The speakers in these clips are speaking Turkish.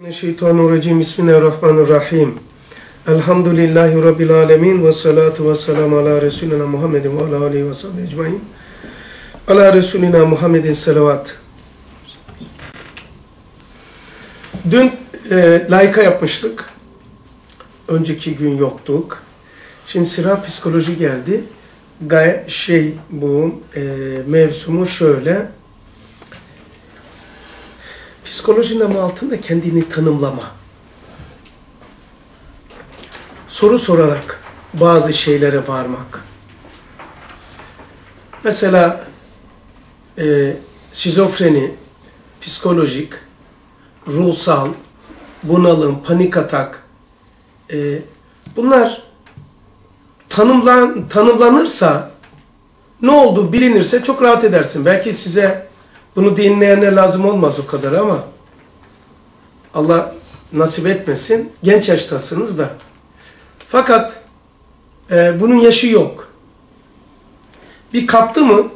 Mineşşeytanirracim. Bismillahirrahmanirrahim. Elhamdülillahi Rabbil alemin. Ve salatu ve selamu ala Resulina Muhammedin ve ala aleyhi ve sahibi ecmain. Ala Resulina Muhammedin salavat. Dün e, layıka yapmıştık. Önceki gün yoktuk. Şimdi sıra psikoloji geldi. Gay şey bu e, mevzumu şöyle. Psikolojinin altında kendini tanımlama. Soru sorarak bazı şeylere varmak. Mesela e, şizofreni, psikolojik, ruhsal, bunalım, panik atak, e, bunlar tanımlan, tanımlanırsa, ne oldu bilinirse çok rahat edersin. Belki size bunu dinleyenler lazım olmaz o kadar ama Allah nasip etmesin. Genç yaştasınız da. Fakat e, bunun yaşı yok. Bir kaptı mı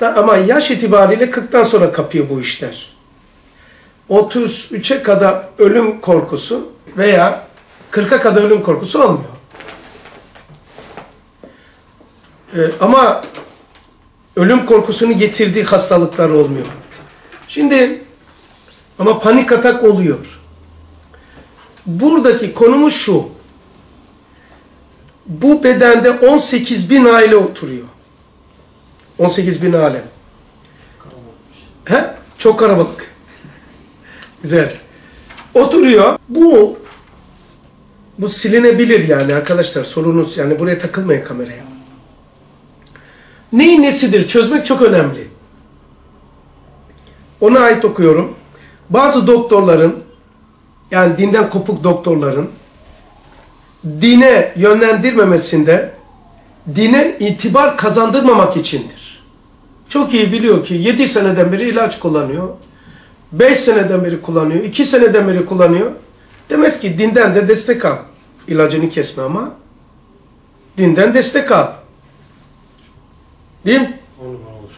da, ama yaş itibariyle 40'tan sonra kapıyor bu işler. 33'e kadar ölüm korkusu veya 40'a kadar ölüm korkusu olmuyor. E, ama ölüm korkusunu getirdiği hastalıklar olmuyor. Şimdi ama panik atak oluyor. Buradaki konumuz şu. Bu bedende 18 bin aile oturuyor. 18 bin alem. He? Çok karabalık. Güzel. Oturuyor. Bu bu silinebilir yani arkadaşlar sorunuz yani buraya takılmayın kameraya. Neyin nesidir çözmek çok önemli. Ona ait okuyorum. Bazı doktorların yani dinden kopuk doktorların dine yönlendirmemesinde dine itibar kazandırmamak içindir. Çok iyi biliyor ki 7 seneden beri ilaç kullanıyor. 5 seneden beri kullanıyor. 2 seneden beri kullanıyor. Demez ki dinden de destek al. İlacını kesme ama dinden destek al. Değil mi? Olur olur.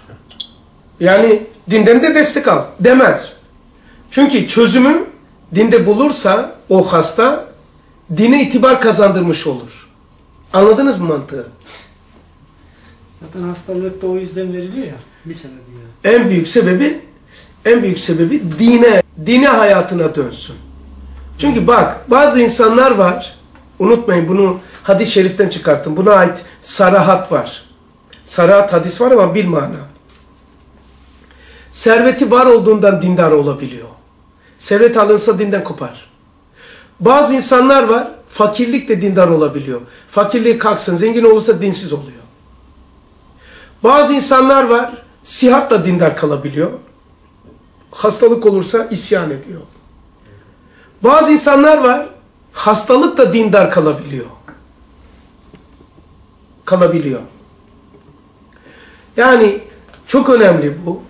Yani dinden de destek al demez. Çünkü çözümü dinde bulursa o hasta dine itibar kazandırmış olur. Anladınız mı mantığı? Zaten hastalık da o yüzden veriliyor ya. Bir sene diyor. En büyük sebebi en büyük sebebi dine, dine hayatına dönsün. Çünkü bak bazı insanlar var. Unutmayın bunu hadis-i şeriften çıkartın. Buna ait sarahat var. Sarahat hadis var ama bil mana. Serveti var olduğundan dindar olabiliyor. Servet alınsa dinden kopar. Bazı insanlar var, fakirlik de dindar olabiliyor. Fakirliği kalksın, zengin olursa dinsiz oluyor. Bazı insanlar var, sihat da dindar kalabiliyor. Hastalık olursa isyan ediyor. Bazı insanlar var, hastalık da dindar kalabiliyor. Kalabiliyor. Yani çok önemli bu.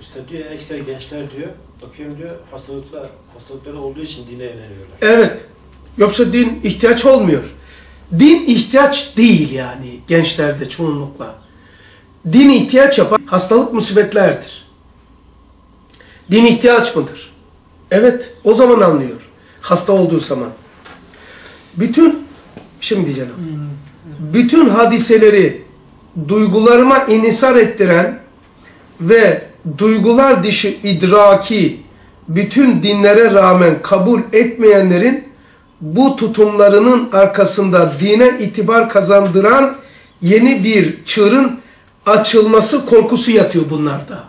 İşte diyor ekstra gençler diyor, bakıyorum diyor hastalıklar, hastalıkları olduğu için dine yöneliyorlar. Evet. Yoksa din ihtiyaç olmuyor. Din ihtiyaç değil yani gençlerde çoğunlukla. Din ihtiyaç yapan hastalık musibetlerdir. Din ihtiyaç mıdır? Evet, o zaman anlıyor. Hasta olduğu zaman. Bütün, şimdi diyeceğim. Bütün hadiseleri duygularıma inisar ettiren ve duygular dışı idraki bütün dinlere rağmen kabul etmeyenlerin bu tutumlarının arkasında dine itibar kazandıran yeni bir çığırın açılması korkusu yatıyor bunlarda.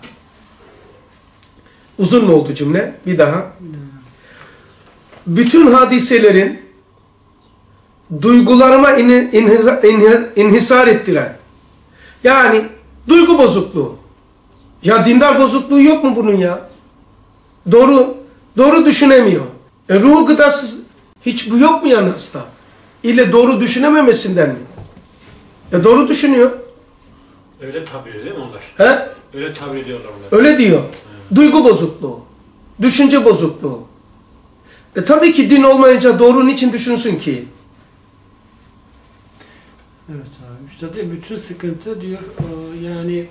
Uzun mu oldu cümle? Bir daha. Bütün hadiselerin duygularıma inhisar ettiren yani duygu bozukluğu. Ya dindar bozukluğu yok mu bunun ya? Doğru doğru düşünemiyor. E ruhu gıdasız hiç bu yok mu yani hasta? İlle doğru düşünememesinden mi? E doğru düşünüyor. Öyle tabir ediyor mi onlar? He? Öyle tabir ediyorlar onlar. Öyle diyor. Duygu bozukluğu. Düşünce bozukluğu. E tabii ki din olmayınca doğru niçin düşünsün ki? Evet abi. Diyor bütün sıkıntı diyor e, yani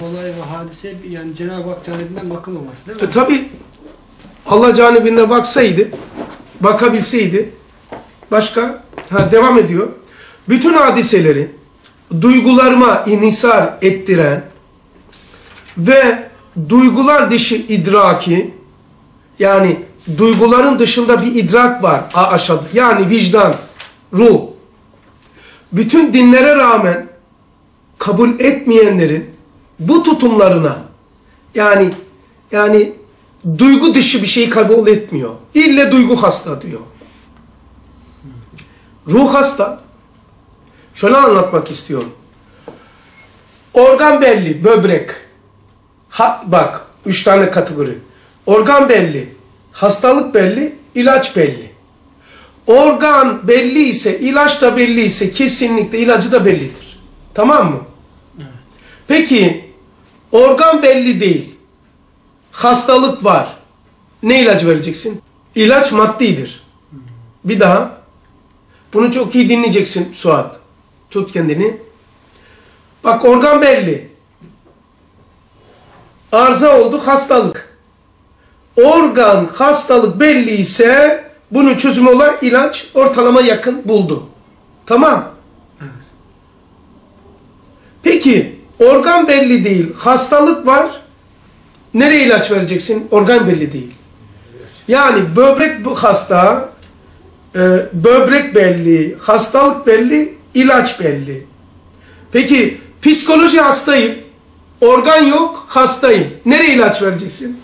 olay ve hadise yani Cenab-ı Hak canetinden bakılmaması değil mi? E tabii Allah canibinde baksaydı, bakabilseydi, başka, ha, devam ediyor. Bütün hadiseleri duygularıma inisar ettiren ve duygular dışı idraki, yani duyguların dışında bir idrak var aşağıda. Yani vicdan, ruh. Bütün dinlere rağmen kabul etmeyenlerin bu tutumlarına yani yani duygu dışı bir şeyi kabul etmiyor. İlle duygu hasta diyor. Ruh hasta. Şöyle anlatmak istiyorum. Organ belli, böbrek. Ha, bak, üç tane kategori. Organ belli, hastalık belli, ilaç belli. Organ belli ise, ilaç da belli ise kesinlikle ilacı da bellidir. Tamam mı? Peki, organ belli değil. Hastalık var. Ne ilacı vereceksin? İlaç maddidir. Bir daha. Bunu çok iyi dinleyeceksin Suat. Tut kendini. Bak organ belli. Arıza oldu hastalık. Organ hastalık belli ise bunun çözümü olan ilaç ortalama yakın buldu. Tamam. Peki organ belli değil, hastalık var. Nereye ilaç vereceksin? Organ belli değil. Yani böbrek bu hasta, e, böbrek belli, hastalık belli, ilaç belli. Peki psikoloji hastayım, organ yok, hastayım. Nereye ilaç vereceksin?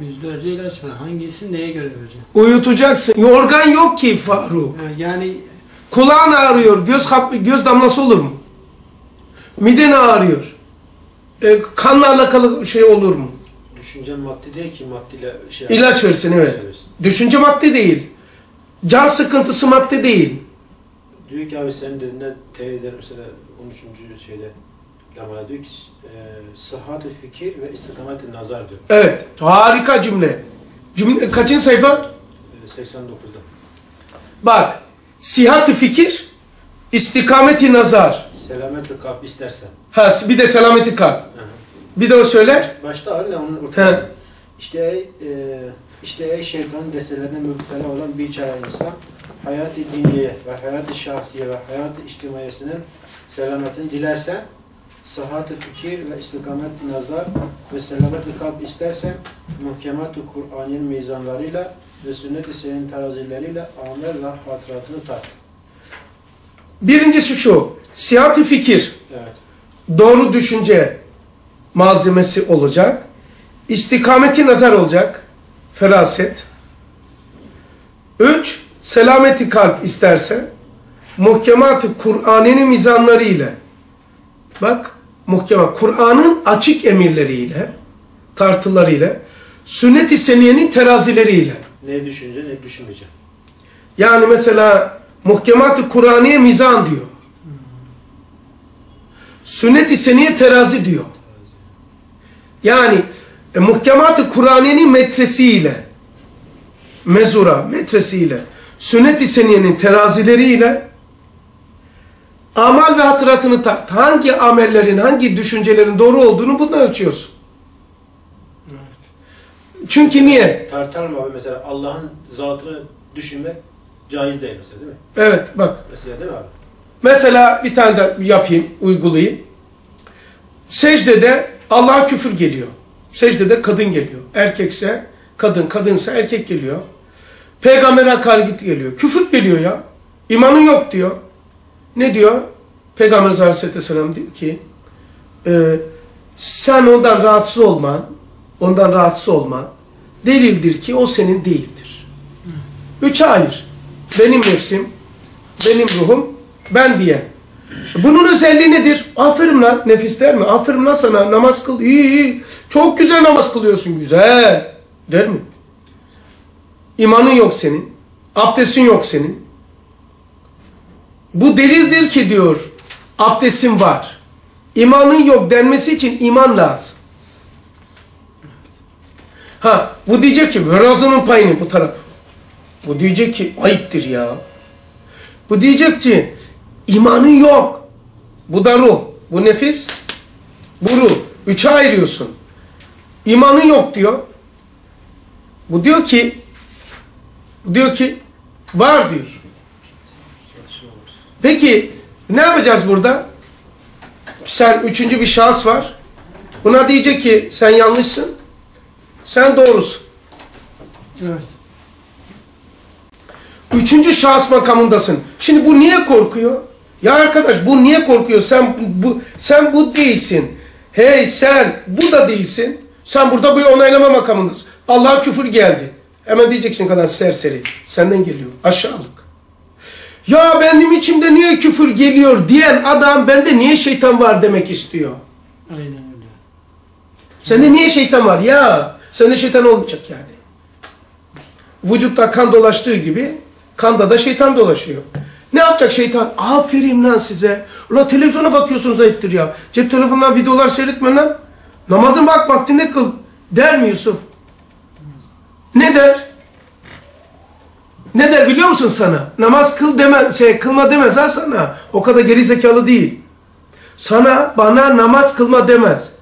Yüzlerce ilaç var. Hangisi neye göre vereceğim? Uyutacaksın. Organ yok ki Faruk. Yani Kulağın ağrıyor, göz kap- göz damlası olur mu? Miden ağrıyor. E, kanla alakalı şey olur mu? Düşüncen maddi değil ki maddiyle şey İlaç versin evet. Versin. Düşünce madde değil. Can sıkıntısı madde değil. Diyor ki abi senin dediğinden teyit ederim mesela 13. şeyde Lamana diyor ki e, sıhhat fikir ve istikamet nazar diyor. Evet. Harika cümle. Cümle kaçıncı sayfa? E, 89'da. Bak. Sihat-ı fikir, istikameti nazar. Selametli kalp istersen. Ha, bir de selameti kalp. Hı hı. Bir de o söyle. Başta öyle onun He. ortasında. İşte e, işte ey şeytanın deselerine müptela olan bir çare insan hayat-ı diniye ve hayat-ı şahsiye ve hayat-ı içtimaiyesinin selametini dilersen sıhhat-ı fikir ve istikamet nazar ve selamet-i kalp istersen muhkemat-ı Kur'an'ın mizanlarıyla ve sünnet-i senin terazileriyle amel ve hatıratını tart. Birincisi şu. Sihat-ı fikir. Evet. Doğru düşünce malzemesi olacak. İstikameti nazar olacak. Feraset. Üç, selameti kalp isterse muhkemat-ı Kur'an'ın mizanları ile bak muhkemat Kur'an'ın açık emirleriyle tartılarıyla sünnet-i seniyenin terazileriyle Ne düşünce ne düşünmeyeceksin. yani mesela muhkemat-ı Kur'aniye mizan diyor. Sünnet-i seniye terazi diyor. Yani e, muhkemat-ı Kur'aniyenin metresiyle mezura metresiyle sünnet-i seniyenin terazileriyle amal ve hatıratını tart. Hangi amellerin, hangi düşüncelerin doğru olduğunu bununla ölçüyorsun. Çünkü niye? Tartalım abi mesela Allah'ın zatını düşünmek caiz değil mesela değil mi? Evet bak. Mesela değil mi abi? Mesela bir tane de yapayım, uygulayayım. Secdede Allah'a küfür geliyor. Secdede kadın geliyor. Erkekse kadın, kadınsa erkek geliyor. Peygamber hakaret geliyor. Küfür geliyor ya. İmanın yok diyor. Ne diyor? Peygamber Aleyhisselam diyor ki e, sen ondan rahatsız olman, ondan rahatsız olman delildir ki o senin değildir. Üçe ayır. Benim nefsim, benim ruhum, ben diye. Bunun özelliği nedir? Aferin lan nefis der mi? Aferin lan sana namaz kıl. İyi iyi. Çok güzel namaz kılıyorsun. Güzel. Der mi? İmanın yok senin. Abdestin yok senin. Bu delildir ki diyor abdestin var. İmanın yok denmesi için iman lazım. Ha bu diyecek ki verazının payını bu taraf. Bu diyecek ki ayıptır ya. Bu diyecek ki imanın yok. Bu da ruh. Bu nefis. Bu ruh. Üçe ayırıyorsun. İmanın yok diyor. Bu diyor ki diyor ki var diyor. Peki ne yapacağız burada? Sen üçüncü bir şahıs var. Buna diyecek ki sen yanlışsın. Sen doğrusun. Evet. Üçüncü şahıs makamındasın. Şimdi bu niye korkuyor? Ya arkadaş bu niye korkuyor? Sen bu sen bu değilsin. Hey sen bu da değilsin. Sen burada bir onaylama makamındasın. Allah'a küfür geldi. Hemen diyeceksin kadar serseri. Senden geliyor. Aşağılık. Ya benim içimde niye küfür geliyor diyen adam bende niye şeytan var demek istiyor. Aynen öyle. Sende niye şeytan var ya? Sende şeytan olmayacak yani. Vücutta kan dolaştığı gibi kanda da şeytan dolaşıyor. Ne yapacak şeytan? Aferin lan size. Ula televizyona bakıyorsunuz ayıptır ya. Cep telefonundan videolar seyretme lan. Namazın bak vaktinde kıl. Der mi Yusuf? Ne der? Ne der biliyor musun sana? Namaz kıl demez, şey kılma demez ha sana. O kadar geri zekalı değil. Sana, bana namaz kılma demez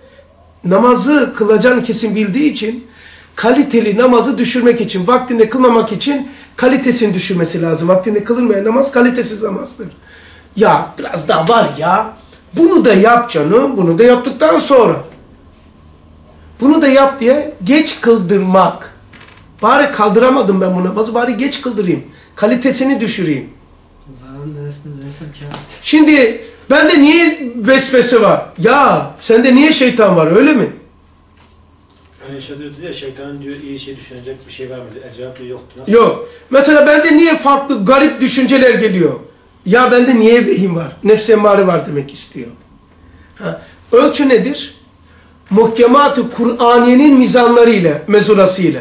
namazı kılacağını kesin bildiği için kaliteli namazı düşürmek için, vaktinde kılmamak için kalitesini düşürmesi lazım. Vaktinde kılınmayan namaz kalitesiz namazdır. Ya biraz daha var ya. Bunu da yap canım. Bunu da yaptıktan sonra. Bunu da yap diye geç kıldırmak. Bari kaldıramadım ben bu namazı. Bari geç kıldırayım. Kalitesini düşüreyim. Zararın neresine dönersem kâr. Şimdi bende niye vesvese var? Ya sende niye şeytan var öyle mi? Hani işte diyordu ya şeytanın diyor iyi şey düşünecek bir şey var mı? E, cevap diyor yoktu. Nasıl? Yok. Mesela bende niye farklı garip düşünceler geliyor? Ya bende niye vehim var? Nefs emmare var demek istiyor. Ha. Ölçü nedir? Muhkemat-ı Kur'aniyenin mizanlarıyla, mezurasıyla,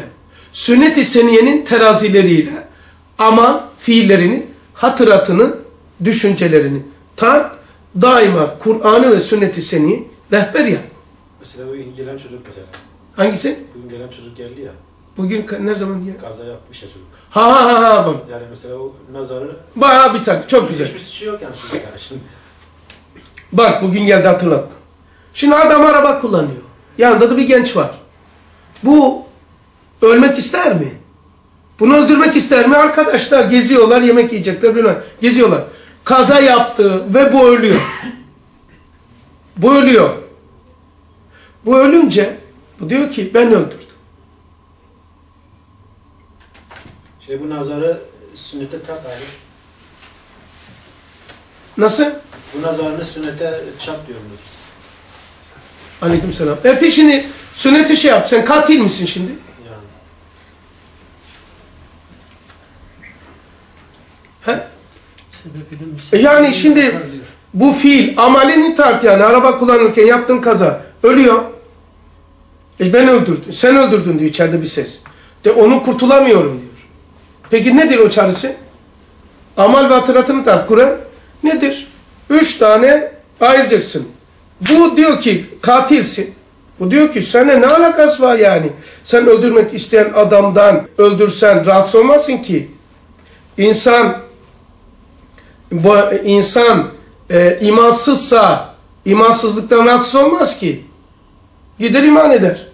sünnet-i seniyenin terazileriyle, aman fiillerini, hatıratını, düşüncelerini tart, daima Kur'an'ı ve sünnet-i seniyi rehber yap. Mesela bugün gelen çocuk mesela. Hangisi? Bugün gelen çocuk geldi ya. Bugün ne zaman diye? Kaza yapmış ya çocuk. Ha ha ha ha. bak. Yani mesela o nazarı Bayağı bir tane. Çok güzel. hiçbir suçu yok yani çocuk yani şimdi. Bak bugün geldi hatırlattım. Şimdi adam araba kullanıyor. Yanında da bir genç var. Bu ölmek ister mi? Bunu öldürmek ister mi? Arkadaşlar geziyorlar, yemek yiyecekler, bilmem. Geziyorlar. Kaza yaptı ve bu ölüyor. bu ölüyor. Bu ölünce bu diyor ki ben öldürdüm. Şey bu nazarı sünnete tak abi. Nasıl? Bu nazarını sünnete çap diyoruz. Aleykümselam. E peki şimdi sünneti şey yap. Sen katil misin şimdi? Yani. He? E yani şimdi-. Bu fiil amelini tart yani araba kullanırken yaptığın kaza ölüyor. E ben öldürdüm. Sen öldürdün diyor içeride bir ses. De onu kurtulamıyorum diyor. Peki nedir o çaresi? Amal ve hatıratını tart. Kur'an nedir? Üç tane ayıracaksın. Bu diyor ki katilsin. Bu diyor ki sana ne alakası var yani? Sen öldürmek isteyen adamdan öldürsen rahatsız olmazsın ki. İnsan bu insan e, imansızsa imansızlıktan rahatsız olmaz ki. Gider iman eder.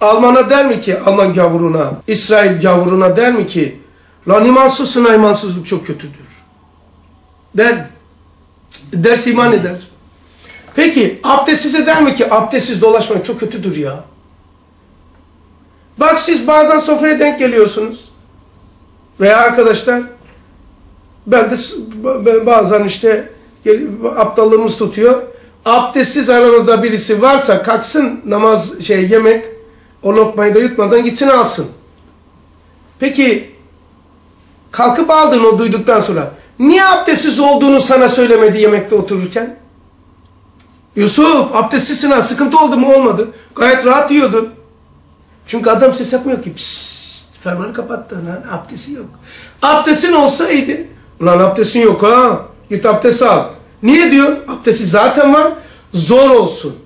Alman'a der mi ki, Alman gavuruna, İsrail gavuruna der mi ki, lan imansızsın imansızlık çok kötüdür. Der? Derse iman eder. Peki abdestsize der mi ki, abdestsiz dolaşmak çok kötüdür ya. Bak siz bazen sofraya denk geliyorsunuz. Veya arkadaşlar, ben de bazen işte aptallığımız tutuyor. Abdestsiz aranızda birisi varsa kalksın namaz şey yemek o lokmayı da yutmadan gitsin alsın. Peki kalkıp aldın o duyduktan sonra niye abdestsiz olduğunu sana söylemedi yemekte otururken? Yusuf abdestsizsin ha sıkıntı oldu mu olmadı. Gayet rahat yiyordun. Çünkü adam ses yapmıyor ki. Psst, fermuarı kapattı lan abdesti yok. Abdestin olsaydı. Ulan abdestin yok ha. Git abdest al. Niye diyor? Abdesti zaten var. Zor olsun.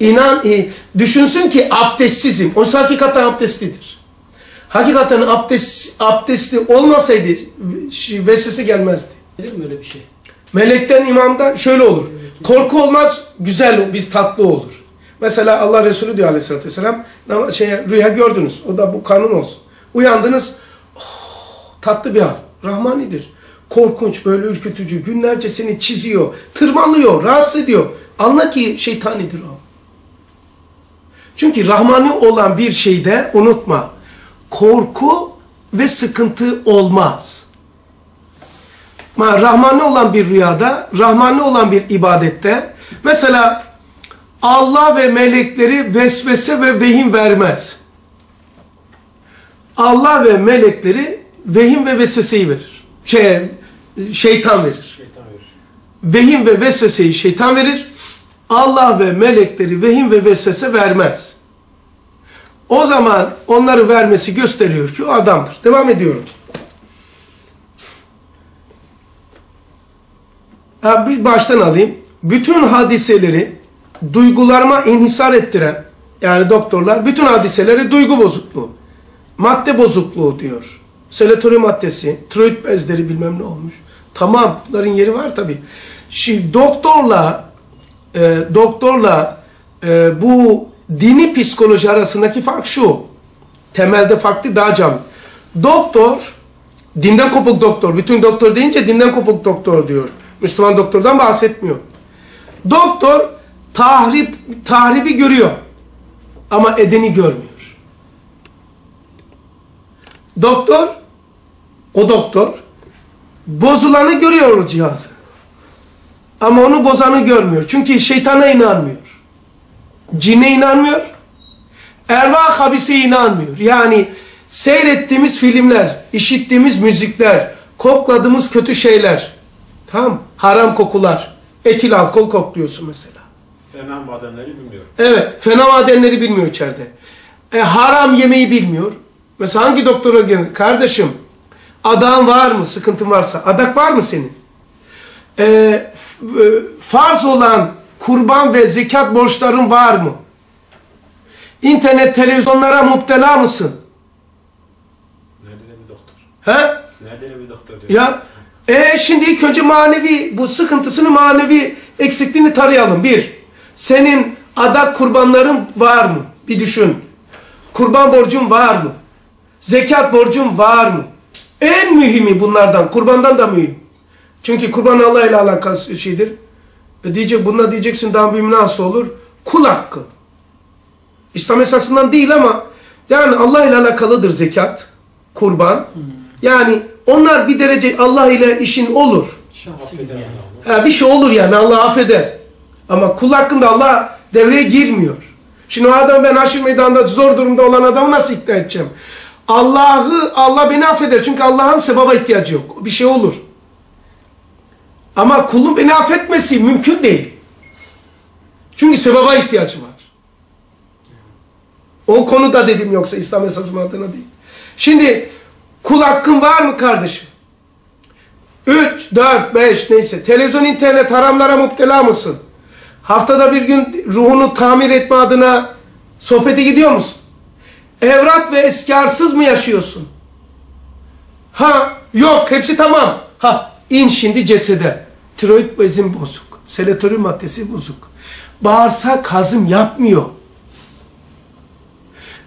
İnan, e, düşünsün ki abdestsizim. Oysa hakikaten abdestlidir. Hakikaten abdest, abdestli olmasaydı vesvese gelmezdi. Gelir mi öyle bir şey? Melekten imamdan şöyle olur. Korku olmaz, güzel, biz tatlı olur. Mesela Allah Resulü diyor aleyhissalatü vesselam "Nam- şeye, rüya gördünüz. O da bu kanun olsun. Uyandınız. Oh, tatlı bir hal. Rahmanidir. Korkunç, böyle ürkütücü. Günlerce seni çiziyor, tırmalıyor, rahatsız ediyor. Anla ki şeytanidir o. Çünkü Rahmani olan bir şeyde unutma. Korku ve sıkıntı olmaz. Ma Rahmani olan bir rüyada, Rahmani olan bir ibadette mesela Allah ve melekleri vesvese ve vehim vermez. Allah ve melekleri vehim ve vesveseyi verir. Şey, şeytan verir. Şeytan verir. Vehim ve vesveseyi şeytan verir. Allah ve melekleri vehim ve vesvese vermez. O zaman onları vermesi gösteriyor ki o adamdır. Devam ediyorum. Ha, bir baştan alayım. Bütün hadiseleri duygularıma inhisar ettiren, yani doktorlar bütün hadiseleri duygu bozukluğu, madde bozukluğu diyor. Serotonin maddesi, tiroid bezleri bilmem ne olmuş. Tamam bunların yeri var tabi. Şimdi doktorla e, doktorla e, bu dini psikoloji arasındaki fark şu. Temelde farklı daha canlı. Doktor, dinden kopuk doktor. Bütün doktor deyince dinden kopuk doktor diyor. Müslüman doktordan bahsetmiyor. Doktor tahrip, tahribi görüyor. Ama edeni görmüyor. Doktor, o doktor bozulanı görüyor o cihazı. Ama onu bozanı görmüyor. Çünkü şeytana inanmıyor. Cine inanmıyor. Ervah habise inanmıyor. Yani seyrettiğimiz filmler, işittiğimiz müzikler, kokladığımız kötü şeyler, tamam haram kokular, etil alkol kokluyorsun mesela. Fena madenleri bilmiyor. Evet, fena madenleri bilmiyor içeride. E, haram yemeği bilmiyor. Mesela hangi doktora gelin? Kardeşim, adağın var mı? Sıkıntın varsa. Adak var mı senin? E, f- e, farz olan kurban ve zekat borçların var mı? İnternet, televizyonlara muптela mısın? Nerede bir doktor? He? Nerede bir doktor diyor. Ya e şimdi ilk önce manevi bu sıkıntısını manevi eksikliğini tarayalım. Bir, senin adak kurbanların var mı? Bir düşün. Kurban borcun var mı? Zekat borcun var mı? En mühimi bunlardan, kurbandan da mühim. Çünkü kurban Allah ile alakası şeydir. E diyecek, buna diyeceksin daha mühim nasıl olur? Kul hakkı. İslam esasından değil ama yani Allah ile alakalıdır zekat, kurban. Yani onlar bir derece Allah ile işin olur. Ha, bir şey olur yani Allah affeder. Ama kul hakkında Allah devreye girmiyor. Şimdi o adam ben aşırı meydanda zor durumda olan adamı nasıl ikna edeceğim? Allah'ı Allah beni affeder. Çünkü Allah'ın sebaba ihtiyacı yok. Bir şey olur. Ama kulun beni affetmesi mümkün değil. Çünkü sebaba ihtiyacı var. O konuda dedim yoksa İslam esasım adına değil. Şimdi kul hakkın var mı kardeşim? 3, 4, 5 neyse. Televizyon, internet haramlara müptela mısın? Haftada bir gün ruhunu tamir etme adına sohbete gidiyor musun? Evrat ve eskarsız mı yaşıyorsun? Ha yok hepsi tamam. Ha in şimdi cesede. Tiroid bezin bozuk. Serotonin maddesi bozuk. Bağırsak hazım yapmıyor.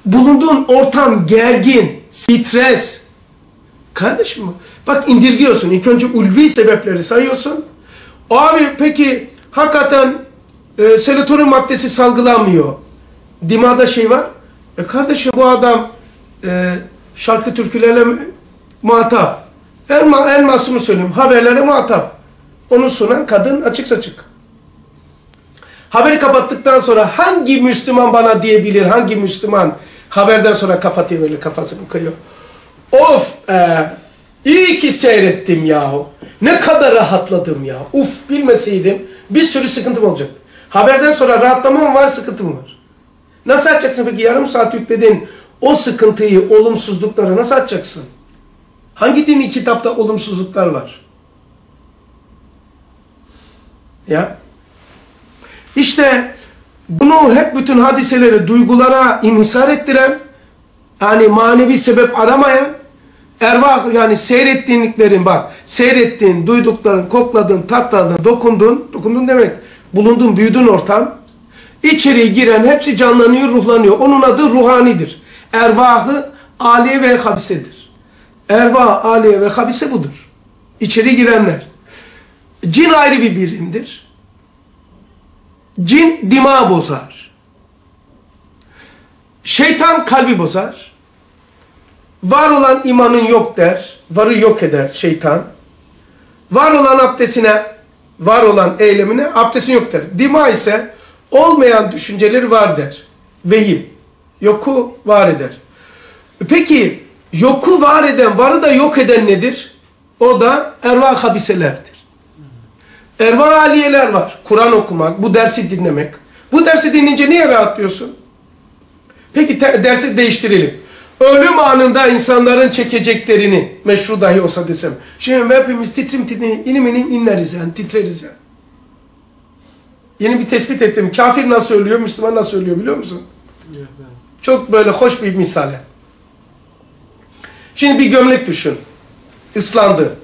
Bulunduğun ortam gergin, stres. Kardeşim bak indirgiyorsun. İlk önce ulvi sebepleri sayıyorsun. Abi peki hakikaten e, serotonin maddesi salgılanmıyor. Dimağda şey var. E kardeşim bu adam e, şarkı türkülerle mu- muhatap. En, ma en masumu söyleyeyim. Haberlere muhatap. Onu sunan kadın açık saçık. Haberi kapattıktan sonra hangi Müslüman bana diyebilir? Hangi Müslüman haberden sonra kapatıyor böyle kafasını koyuyor. Of e, iyi ki seyrettim yahu. Ne kadar rahatladım ya. Uf bilmeseydim bir sürü sıkıntım olacaktı. Haberden sonra rahatlamam var sıkıntım var. Nasıl atacaksın peki yarım saat yükledin o sıkıntıyı, olumsuzlukları nasıl atacaksın? Hangi dini kitapta olumsuzluklar var? Ya. İşte bunu hep bütün hadiseleri duygulara inhisar ettiren, yani manevi sebep aramayan, ervah yani seyrettiğinliklerin bak, seyrettiğin, duydukların, kokladığın, tatladığın, dokundun, dokundun demek, bulunduğun, büyüdüğün ortam, İçeriye giren hepsi canlanıyor, ruhlanıyor. Onun adı ruhanidir. Ervahı aliye ve habisedir. Ervah, aliye ve habise budur. İçeri girenler. Cin ayrı bir birimdir. Cin dima bozar. Şeytan kalbi bozar. Var olan imanın yok der. Varı yok eder şeytan. Var olan abdestine, var olan eylemine abdestin yok der. Dima ise olmayan düşünceleri var der. Vehim. Yoku var eder. Peki yoku var eden, varı da yok eden nedir? O da ervah habiselerdir. Ervah aliyeler var. Kur'an okumak, bu dersi dinlemek. Bu dersi dinleyince niye rahatlıyorsun? Peki dersi değiştirelim. Ölüm anında insanların çekeceklerini meşru dahi olsa desem. Şimdi hepimiz titrim titrim inim inim inleriz yani titreriz yani. Yeni bir tespit ettim. Kafir nasıl ölüyor, Müslüman nasıl ölüyor biliyor musun? Çok böyle hoş bir misal. Şimdi bir gömlek düşün. Islandı.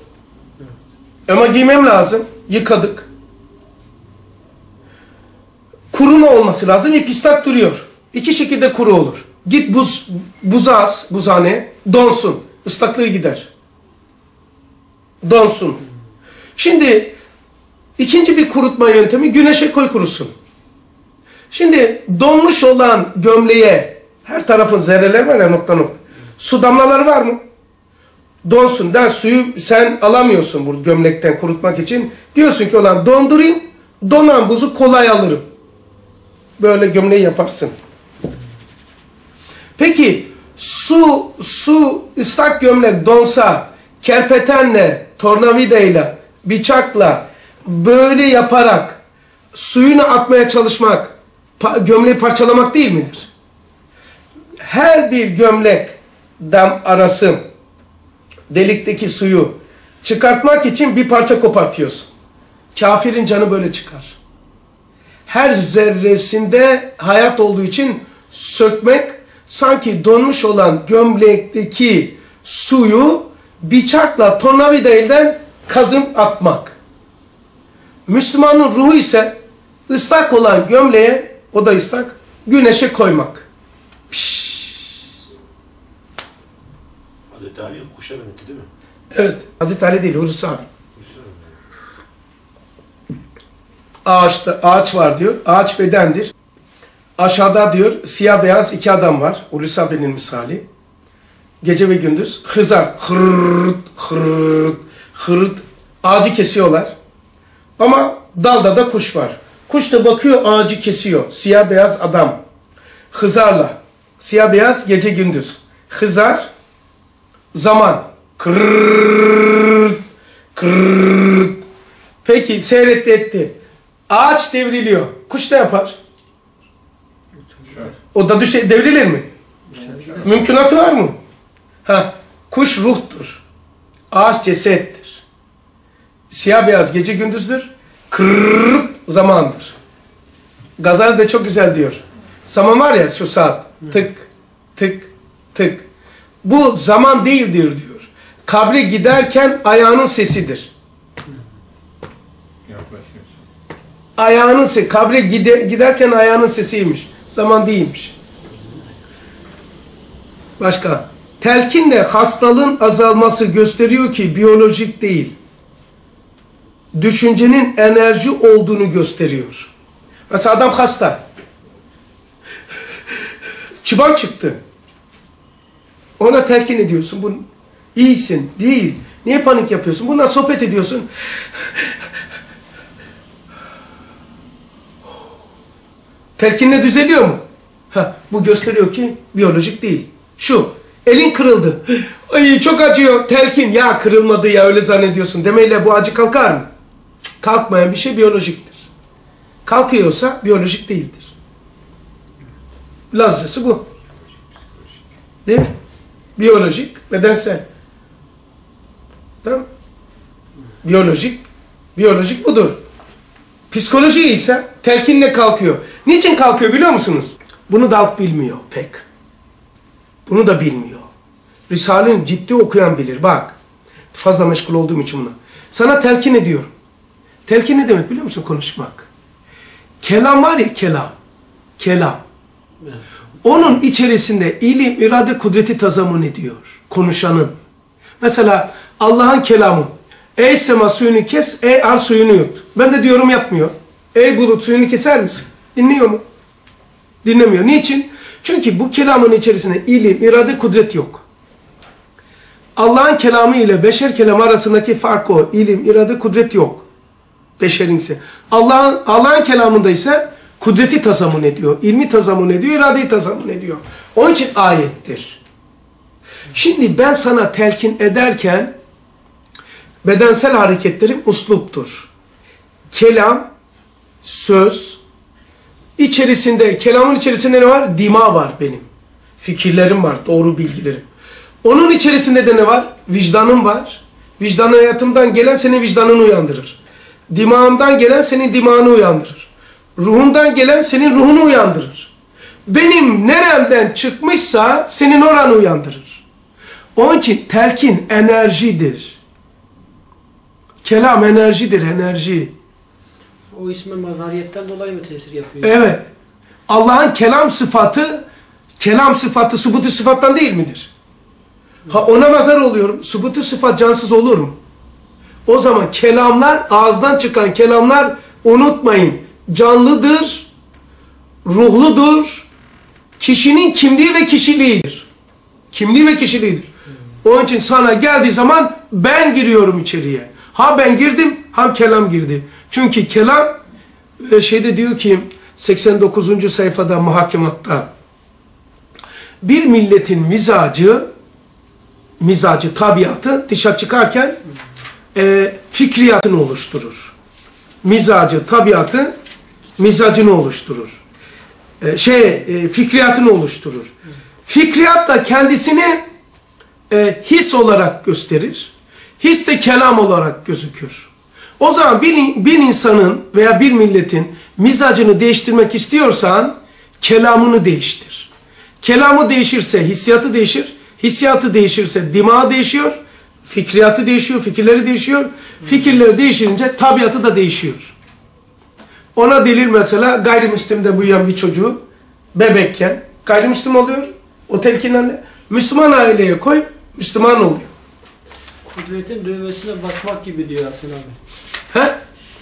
Ama giymem lazım. Yıkadık. Kuruma olması lazım. İp ıslak duruyor. İki şekilde kuru olur. Git buz, buza as, buzhane, donsun. Islaklığı gider. Donsun. Şimdi ikinci bir kurutma yöntemi güneşe koy kurusun. Şimdi donmuş olan gömleğe her tarafın zerreler var ya nokta nokta. Su damlaları var mı? Donsun. Da suyu sen alamıyorsun bu gömlekten kurutmak için. Diyorsun ki olan dondurayım, donan buzu kolay alırım. Böyle gömleği yaparsın. Peki su su ıslak gömlek donsa kerpetenle, tornavidayla, bıçakla böyle yaparak suyunu atmaya çalışmak gömleği parçalamak değil midir? Her bir gömlek dam arası delikteki suyu çıkartmak için bir parça kopartıyorsun. Kafirin canı böyle çıkar. Her zerresinde hayat olduğu için sökmek sanki donmuş olan gömlekteki suyu bıçakla tornavidayla kazım atmak. Müslümanın ruhu ise ıslak olan gömleğe, o da ıslak, güneşe koymak. Hazreti Ali kuşa benzetti değil mi? Evet. Hazreti Ali değil, Hulusi abi. Ağaçta, ağaç var diyor. Ağaç bedendir. Aşağıda diyor siyah beyaz iki adam var. Hulusi abinin misali. Gece ve gündüz. Hızar. Hırrt, hırrt, hırrt. Ağacı kesiyorlar. Ama dalda da kuş var. Kuş da bakıyor ağacı kesiyor. Siyah beyaz adam. Hızarla. Siyah beyaz gece gündüz. Hızar zaman. Kırrrrt, kırrrrt. Peki seyretti etti. Ağaç devriliyor. Kuş ne yapar? O da düşe, devrilir mi? Mümkünatı var mı? Ha, kuş ruhtur. Ağaç cesettir. Siyah beyaz gece gündüzdür. Kırrrrt zamandır. Gazali de çok güzel diyor. Zaman var ya şu saat. Tık, tık, tık. Bu zaman değildir diyor. Kabre giderken ayağının sesidir. Ayağının sesi, kabre gide, giderken ayağının sesiymiş. Zaman değilmiş. Başka. Telkinle hastalığın azalması gösteriyor ki biyolojik değil. Düşüncenin enerji olduğunu gösteriyor. Mesela adam hasta. Çıban çıktı. Ona telkin ediyorsun. Bu iyisin, değil. Niye panik yapıyorsun? Bununla sohbet ediyorsun. Telkinle düzeliyor mu? Ha, bu gösteriyor ki biyolojik değil. Şu, elin kırıldı. Ay çok acıyor. Telkin, ya kırılmadı ya öyle zannediyorsun. Demeyle bu acı kalkar mı? Kalkmayan bir şey biyolojiktir. Kalkıyorsa biyolojik değildir. Lazcası bu. Değil mi? Biyolojik, bedensel. Tamam Biyolojik, biyolojik budur. Psikoloji ise telkinle kalkıyor. Niçin kalkıyor biliyor musunuz? Bunu da halk bilmiyor pek. Bunu da bilmiyor. Risale'nin ciddi okuyan bilir. Bak. Fazla meşgul olduğum için buna. Sana telkin ediyorum. Telkin ne demek biliyor musun? Konuşmak. Kelam var ya kelam. Kelam. Evet. Onun içerisinde ilim, irade, kudreti tazamun ediyor. Konuşanın. Mesela Allah'ın kelamı. Ey sema suyunu kes, ey ar suyunu yut. Ben de diyorum yapmıyor. Ey bulut suyunu keser misin? Dinliyor mu? Dinlemiyor. Niçin? Çünkü bu kelamın içerisinde ilim, irade, kudret yok. Allah'ın kelamı ile beşer kelamı arasındaki fark o. İlim, irade, kudret yok. Beşerinkisi. Allah'ın Allah'ın kelamında ise kudreti tazamun ediyor, ilmi tazamun ediyor, iradeyi tazamun ediyor. Onun için ayettir. Şimdi ben sana telkin ederken bedensel hareketlerim usluptur. Kelam, söz, içerisinde, kelamın içerisinde ne var? Dima var benim. Fikirlerim var, doğru bilgilerim. Onun içerisinde de ne var? Vicdanım var. Vicdan hayatımdan gelen senin vicdanını uyandırır. Dimağımdan gelen senin dimağını uyandırır. Ruhundan gelen senin ruhunu uyandırır. Benim neremden çıkmışsa senin oranı uyandırır. Onun için telkin enerjidir. Kelam enerjidir, enerji. O ismi mazhariyetten dolayı mı tesir yapıyor? Evet. Allah'ın kelam sıfatı, kelam sıfatı subutu sıfattan değil midir? Ha ona nazar oluyorum. Subutu sıfat cansız olur mu? O zaman kelamlar, ağızdan çıkan kelamlar unutmayın. Canlıdır, ruhludur, kişinin kimliği ve kişiliğidir. Kimliği ve kişiliğidir. Onun için sana geldiği zaman ben giriyorum içeriye. Ha ben girdim, ha kelam girdi. Çünkü kelam e, şeyde diyor ki 89. sayfada muhakkematta bir milletin mizacı mizacı, tabiatı dışa çıkarken e, fikriyatını oluşturur. Mizacı, tabiatı mizacını oluşturur. E, şey, e, fikriyatını oluşturur. Fikriyat da kendisini e, his olarak gösterir. His de kelam olarak gözükür. O zaman bir, bir insanın veya bir milletin mizacını değiştirmek istiyorsan kelamını değiştir. Kelamı değişirse hissiyatı değişir. Hissiyatı değişirse dimağı değişiyor. Fikriyatı değişiyor, fikirleri değişiyor. Fikirleri değişince tabiatı da değişiyor. Ona delil mesela gayrimüslimde büyüyen bir çocuğu bebekken gayrimüslim oluyor. O telkinlerle Müslüman aileye koy, Müslüman oluyor. Kudretin düğmesine basmak gibi diyor Hasan abi. He?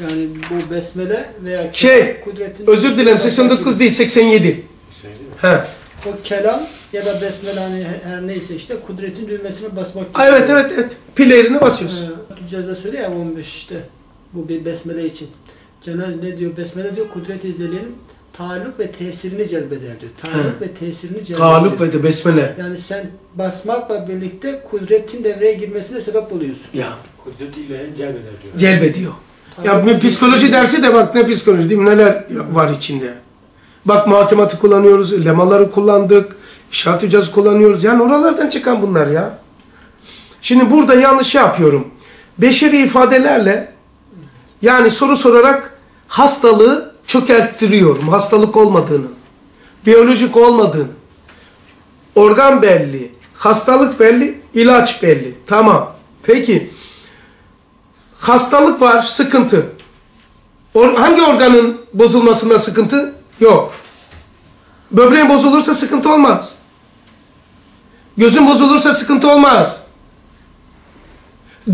Yani bu besmele veya Şey, kudretin Özür dilerim düğmesine 89 basmak değil 87. Şey değil mi? He. gibi. O kelam ya da besmele hani her neyse işte kudretin düğmesine basmak. Aa, Evet evet evet. Pillerini basıyorsun. Ee, Cezda söylüyor ya 15 işte. Bu bir besmele için. Cenab ne diyor? Besmele diyor kudret-i izeliğinin taalluk ve tesirini celbeder diyor. Taalluk ve tesirini celbeder. Taalluk ve de besmele. Yani sen basmakla birlikte kudretin devreye girmesine sebep oluyorsun. Ya Kudret ile celbeder diyor. celbediyor. Ya ve psikoloji dersi de bak ne psikoloji değil mi? Neler var içinde. Bak muhakematı kullanıyoruz, lemaları kullandık, hücası kullanıyoruz. Yani oralardan çıkan bunlar ya. Şimdi burada yanlış şey yapıyorum. Beşeri ifadelerle yani soru sorarak hastalığı çökerttiriyorum. Hastalık olmadığını, biyolojik olmadığını. Organ belli, hastalık belli, ilaç belli. Tamam. Peki hastalık var, sıkıntı. Or- hangi organın bozulmasında sıkıntı? Yok. Böbreğin bozulursa sıkıntı olmaz. Gözün bozulursa sıkıntı olmaz.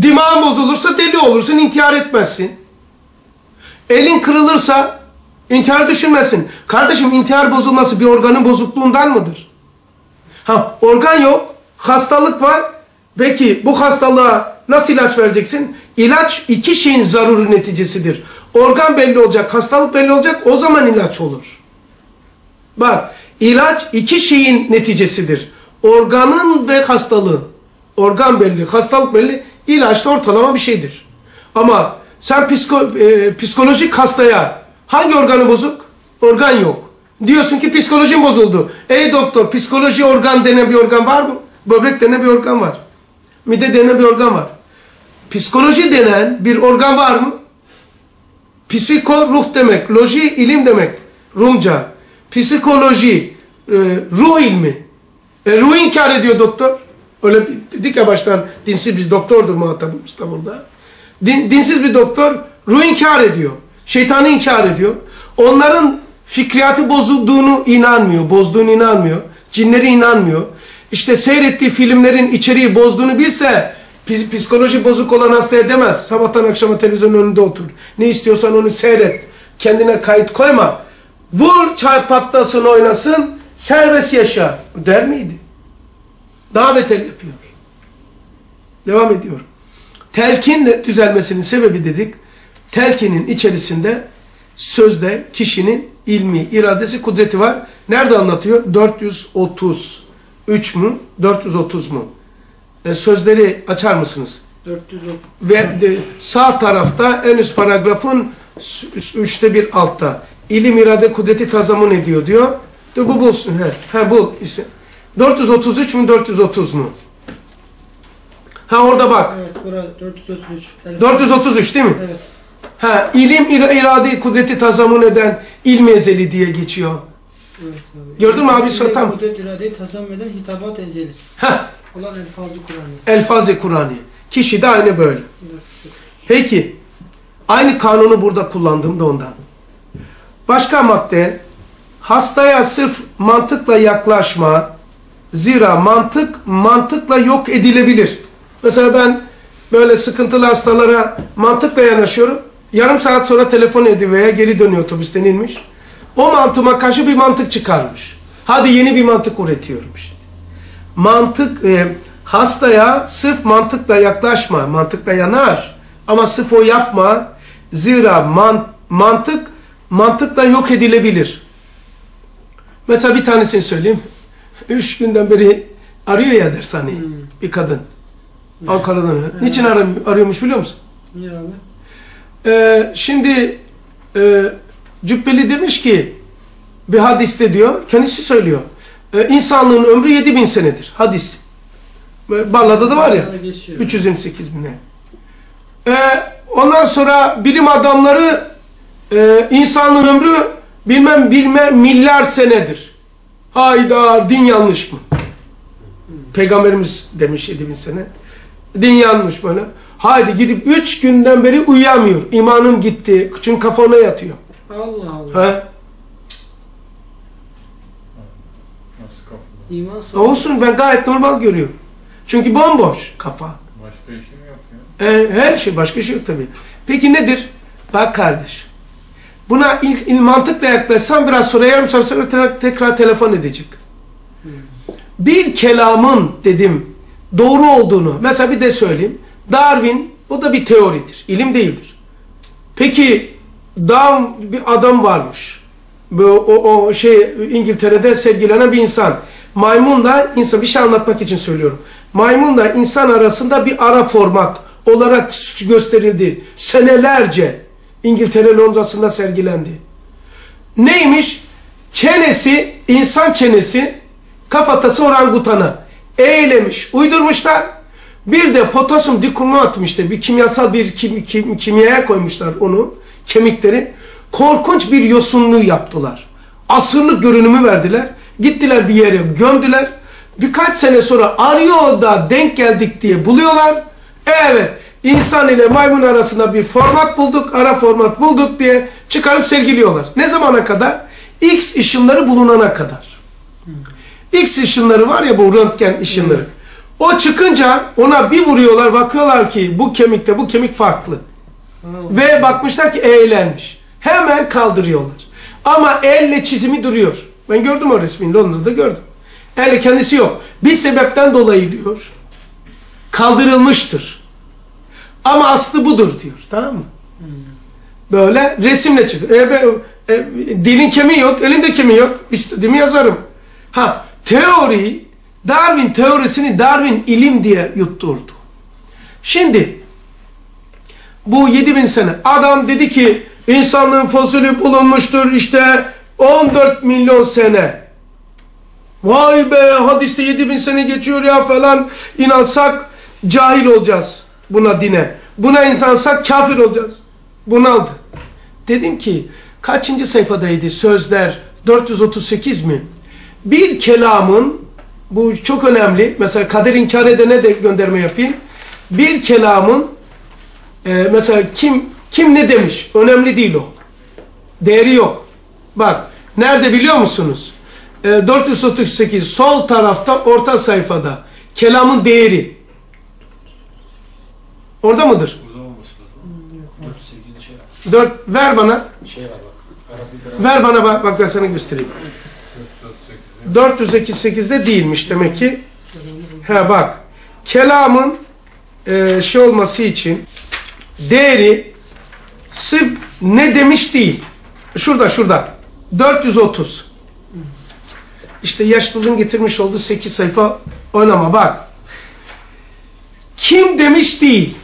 Dimağın bozulursa deli olursun, intihar etmezsin. Elin kırılırsa intihar düşünmesin. Kardeşim intihar bozulması bir organın bozukluğundan mıdır? Ha organ yok, hastalık var. Peki bu hastalığa nasıl ilaç vereceksin? İlaç iki şeyin zaruri neticesidir. Organ belli olacak, hastalık belli olacak, o zaman ilaç olur. Bak, ilaç iki şeyin neticesidir. Organın ve hastalığın. Organ belli, hastalık belli, ilaç da ortalama bir şeydir. Ama sen psiko, e, psikolojik hastaya hangi organı bozuk? Organ yok. Diyorsun ki psikolojim bozuldu. Ey doktor, psikoloji organ denen bir organ var mı? Böbrek denen bir organ var. Mide denen bir organ var. Psikoloji denen bir organ var mı? Psiko ruh demek, loji ilim demek. Rumca. Psikoloji, e, ruh ilmi. E, ruh inkar ediyor doktor. Öyle dedik ya baştan dinsiz bir doktordur muhatabımız da burada. Din, dinsiz bir doktor ruh inkar ediyor. Şeytanı inkar ediyor. Onların fikriyatı bozulduğunu inanmıyor, bozduğunu inanmıyor. Cinleri inanmıyor. İşte seyrettiği filmlerin içeriği bozduğunu bilse psikoloji bozuk olan hastaya demez. Sabahtan akşama televizyonun önünde otur. Ne istiyorsan onu seyret. Kendine kayıt koyma. Vur çay patlasın oynasın serbest yaşa. Der miydi? Daha beter yapıyor. Devam ediyor. Telkinle düzelmesinin sebebi dedik. Telkinin içerisinde sözde kişinin ilmi, iradesi, kudreti var. Nerede anlatıyor? 433 mu? 430 mu? E, sözleri açar mısınız? 400 Ve de, sağ tarafta en üst paragrafın üçte bir altta. İlim, irade, kudreti tazamun ediyor diyor. Dur bu bulsun. He, he bul. işte. 433 mu 430 mu? Ha orada bak. Evet, burası 433. Evet. 433 değil mi? Evet. Ha, ilim, ira- irade, kudreti tazamun eden ilmi ezeli diye geçiyor. evet abi. Gördün mü abi? Tamam. Kudret iradeyi tazam eden hitabat enzeli. Ha, Olan elfazı Kur'an'ı. elfaz-ı Kur'an'ı. Kişi de aynı böyle. 433. Peki, aynı kanunu burada kullandım da ondan. Başka madde, hastaya sırf mantıkla yaklaşma, zira mantık mantıkla yok edilebilir. Mesela ben böyle sıkıntılı hastalara mantıkla yanaşıyorum. Yarım saat sonra telefon ediyor veya geri dönüyor otobüsten inmiş. O mantığıma karşı bir mantık çıkarmış. Hadi yeni bir mantık üretiyorum şimdi. Mantık e, hastaya sırf mantıkla yaklaşma, mantıkla yanaş ama sırf o yapma. Zira man, mantık mantıkla yok edilebilir. Mesela bir tanesini söyleyeyim. Üç günden beri arıyor ya dershaneyi Hmm. bir kadın. Ankara'dan. Niçin aramıyor, arıyormuş biliyor musun? Niye abi? Ee, şimdi e, Cübbeli demiş ki bir hadiste diyor, kendisi söylüyor. E, insanlığın ömrü 7000 senedir. Hadis. Barla'da da var ya. Bana geçiyor. 328 bin ne? Ee, ondan sonra bilim adamları e, insanlığın ömrü bilmem bilmem milyar senedir. Hayda din yanlış mı? Peygamberimiz demiş 7000 sene. Din yanlış böyle. Haydi gidip 3 günden beri uyuyamıyor. İmanım gitti. Çünkü kafana yatıyor. Allah Allah. He? İman. Olsun ben gayet normal görüyorum. Çünkü bomboş kafa. Başka işim yok ya. E, her şey başka şey yok tabii. Peki nedir? Bak kardeş. Buna ilk, ilk mantıkla yaklaşsam biraz sonra yarım saat sonra tekrar, tekrar telefon edecek. Bir kelamın dedim doğru olduğunu mesela bir de söyleyeyim. Darwin o da bir teoridir. ilim değildir. Peki Darwin bir adam varmış. Bu, o, o şey İngiltere'de sergilenen bir insan. Maymunla insan bir şey anlatmak için söylüyorum. Maymunla insan arasında bir ara format olarak gösterildi. Senelerce İngiltere Londra'sında sergilendi. Neymiş? Çenesi, insan çenesi kafatası orangutana eğlemiş, uydurmuşlar. Bir de potasyum dikromat işte bir kimyasal bir kim, kim, kimyaya koymuşlar onu, kemikleri. Korkunç bir yosunluğu yaptılar. Asırlık görünümü verdiler. Gittiler bir yere gömdüler. Birkaç sene sonra arıyor da denk geldik diye buluyorlar. Evet, insan ile maymun arasında bir format bulduk, ara format bulduk diye çıkarıp sergiliyorlar. Ne zamana kadar? X ışınları bulunana kadar. X ışınları var ya bu röntgen ışınları. O çıkınca ona bir vuruyorlar bakıyorlar ki bu kemikte bu kemik farklı. Ve bakmışlar ki eğlenmiş. Hemen kaldırıyorlar. Ama elle çizimi duruyor. Ben gördüm o resmini Londra'da gördüm. Elle kendisi yok. Bir sebepten dolayı diyor. Kaldırılmıştır. Ama aslı budur diyor. Tamam mı? Böyle resimle çıktı. E, e, dilin kemiği yok, elinde kemiği yok. İstediğimi yazarım. Ha, teori, Darwin teorisini Darwin ilim diye yutturdu. Şimdi bu 7000 sene adam dedi ki insanlığın fosili bulunmuştur işte 14 milyon sene. Vay be hadiste 7000 sene geçiyor ya falan inansak cahil olacağız buna dine. Buna inansak kafir olacağız. Bunaldı. Dedim ki kaçıncı sayfadaydı sözler 438 mi? Bir kelamın bu çok önemli. Mesela kader inkar edene de gönderme yapayım. Bir kelamın e, mesela kim kim ne demiş? Önemli değil o. Değeri yok. Bak Nerede biliyor musunuz? Ee, 438 sol tarafta orta sayfada. Kelamın değeri. Orada mıdır? Burada olması lazım. 4 şey, 4 ver bana. şey var bak. Ver bana bak, bak ben sana göstereyim. 438. 438'de değilmiş demek ki. He bak. Kelamın e, şey olması için değeri sırf ne demiş değil. Şurada şurada. 430. İşte yaşlılığın getirmiş olduğu 8 sayfa oynama bak. Kim demiş değil.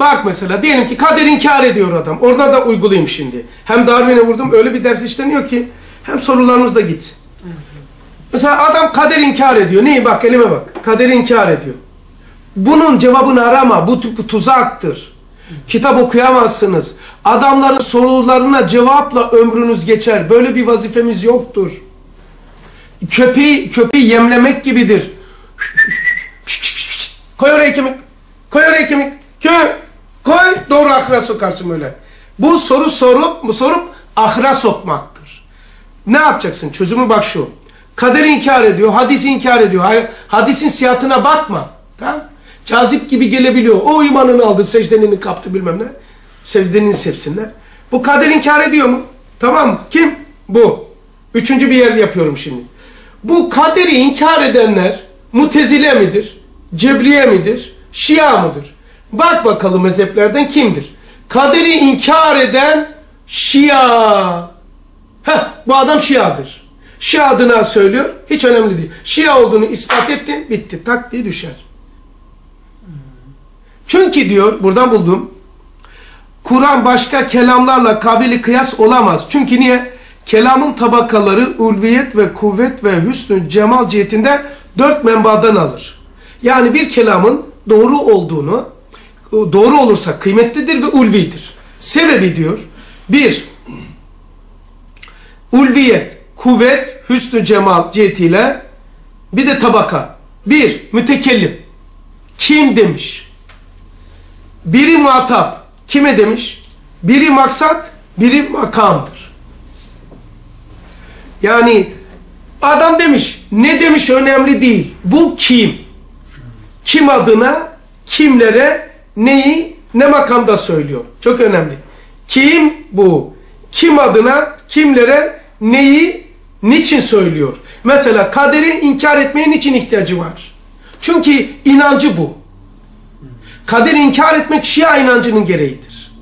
Bak mesela diyelim ki kader inkar ediyor adam. Orada da uygulayayım şimdi. Hem Darwin'e vurdum öyle bir ders işleniyor ki hem sorularımız da gitsin. Mesela adam kader inkar ediyor. Neyi bak elime bak. Kaderi inkar ediyor. Bunun cevabını arama. Bu, bu tuzaktır. Kitap okuyamazsınız. Adamların sorularına cevapla ömrünüz geçer. Böyle bir vazifemiz yoktur. Köpeği, köpeği yemlemek gibidir. Koy oraya kemik. Koy oraya kemik. Koy. Koy. Doğru ahıra sokarsın böyle. Bu soru sorup sorup ahıra sokmaktır. Ne yapacaksın? Çözümü bak şu. Kaderi inkar ediyor, hadisi inkar ediyor. Hadisin siyatına bakma. Tamam? Cazip gibi gelebiliyor. O imanını aldı, secdenini kaptı bilmem ne. Secdenin sepsinler. Bu kader inkar ediyor mu? Tamam? Kim? Bu. Üçüncü bir yer yapıyorum şimdi. Bu kaderi inkar edenler mutezile midir? Cebriye midir? Şia mıdır? Bak bakalım mezheplerden kimdir? Kaderi inkar eden Şia. Heh, bu adam Şiadır. Şia adına söylüyor. Hiç önemli değil. Şia olduğunu ispat ettin. Bitti. Tak diye düşer. Çünkü diyor buradan buldum. Kur'an başka kelamlarla kabili kıyas olamaz. Çünkü niye? Kelamın tabakaları ulviyet ve kuvvet ve hüsnü cemal cihetinde dört menbadan alır. Yani bir kelamın doğru olduğunu, doğru olursa kıymetlidir ve ulvidir. Sebebi diyor, bir, ulviyet, kuvvet, hüsnü cemal cihetiyle bir de tabaka. Bir, mütekellim. Kim demiş? Biri muhatap. Kime demiş? Biri maksat, biri makamdır. Yani adam demiş, ne demiş önemli değil. Bu kim? Kim adına, kimlere, neyi, ne makamda söylüyor. Çok önemli. Kim bu? Kim adına, kimlere, neyi, niçin söylüyor? Mesela kaderi inkar etmeye niçin ihtiyacı var? Çünkü inancı bu. Kaderi inkar etmek Şia inancının gereğidir.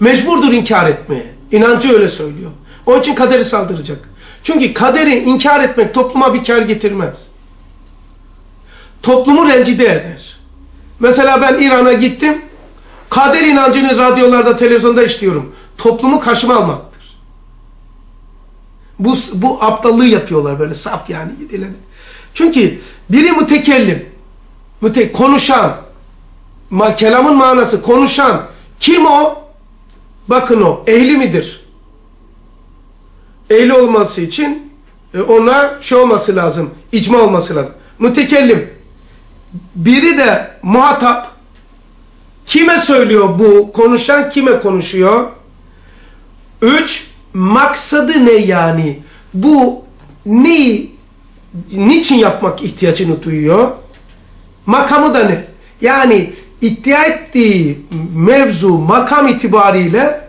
Mecburdur inkar etmeye. İnancı öyle söylüyor. Onun için kaderi saldıracak. Çünkü kaderi inkar etmek topluma bir kar getirmez. Toplumu rencide eder. Mesela ben İran'a gittim. Kader inancını radyolarda, televizyonda işliyorum. Toplumu karşıma almaktır. Bu, bu aptallığı yapıyorlar böyle saf yani. Çünkü biri mütekellim, müte konuşan, ma kelamın manası konuşan. Kim o? Bakın o, ehli midir? Ehli olması için e, ona şey olması lazım, icma olması lazım. Mütekellim. Biri de muhatap. Kime söylüyor bu? Konuşan kime konuşuyor? Üç, maksadı ne yani? Bu neyi, niçin yapmak ihtiyacını duyuyor? Makamı da ne? Yani iddia ettiği mevzu, makam itibariyle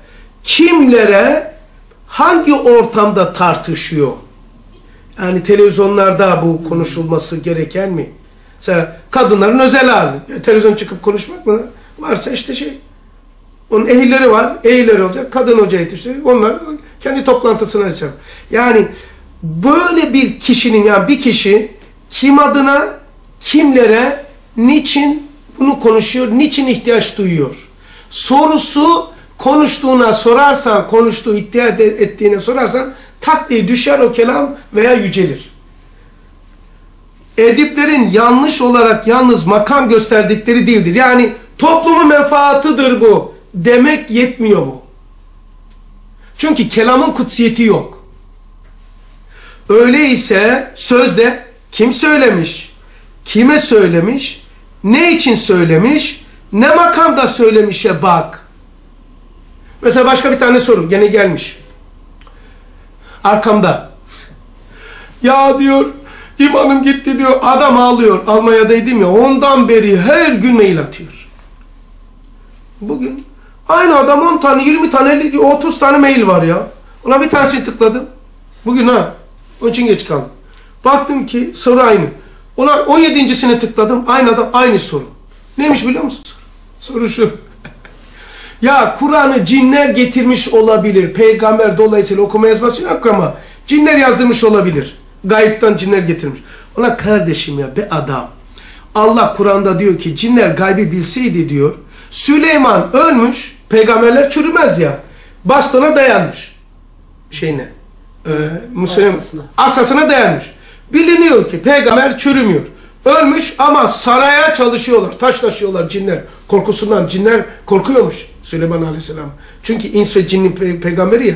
kimlere, hangi ortamda tartışıyor? Yani televizyonlarda bu konuşulması gereken mi? Mesela kadınların özel hali. Ya, televizyon çıkıp konuşmak mı? Varsa işte şey. Onun ehilleri var. Ehilleri olacak. Kadın hoca yetiştirecek. Onlar kendi toplantısını açacak. Yani böyle bir kişinin yani bir kişi kim adına, kimlere, niçin bunu konuşuyor, niçin ihtiyaç duyuyor? Sorusu konuştuğuna sorarsan, konuştuğu iddia ettiğine sorarsan takdir düşer o kelam veya yücelir. Ediplerin yanlış olarak yalnız makam gösterdikleri değildir. Yani toplumun menfaatıdır bu demek yetmiyor bu. Çünkü kelamın kutsiyeti yok. Öyleyse sözde kim söylemiş, kime söylemiş, ne için söylemiş, ne makamda söylemişe bak. Mesela başka bir tane soru gene gelmiş. Arkamda. Ya diyor imanım gitti diyor. Adam ağlıyor. Almanya'daydım ya. Ondan beri her gün mail atıyor. Bugün aynı adam 10 tane 20 tane 50, 30 tane mail var ya. Ona bir tanesini tıkladım. Bugün ha. Onun için geç kaldım. Baktım ki soru aynı. Ona 17.sine tıkladım. Aynı adam aynı soru. Neymiş biliyor musun? Soru şu. ya Kur'an'ı cinler getirmiş olabilir. Peygamber dolayısıyla okuma yazması yok ama cinler yazdırmış olabilir. Gayipten cinler getirmiş. Ona kardeşim ya be adam. Allah Kur'an'da diyor ki cinler gaybi bilseydi diyor. Süleyman ölmüş. Peygamberler çürümez ya. Bastona dayanmış. Şeyine. Ee, Müslüman Asasına. asasına dayanmış. Biliniyor ki peygamber çürümüyor. Ölmüş ama saraya çalışıyorlar. Taş taşıyorlar cinler. Korkusundan cinler korkuyormuş Süleyman Aleyhisselam. Çünkü ins ve cinnin pe- peygamberi ya.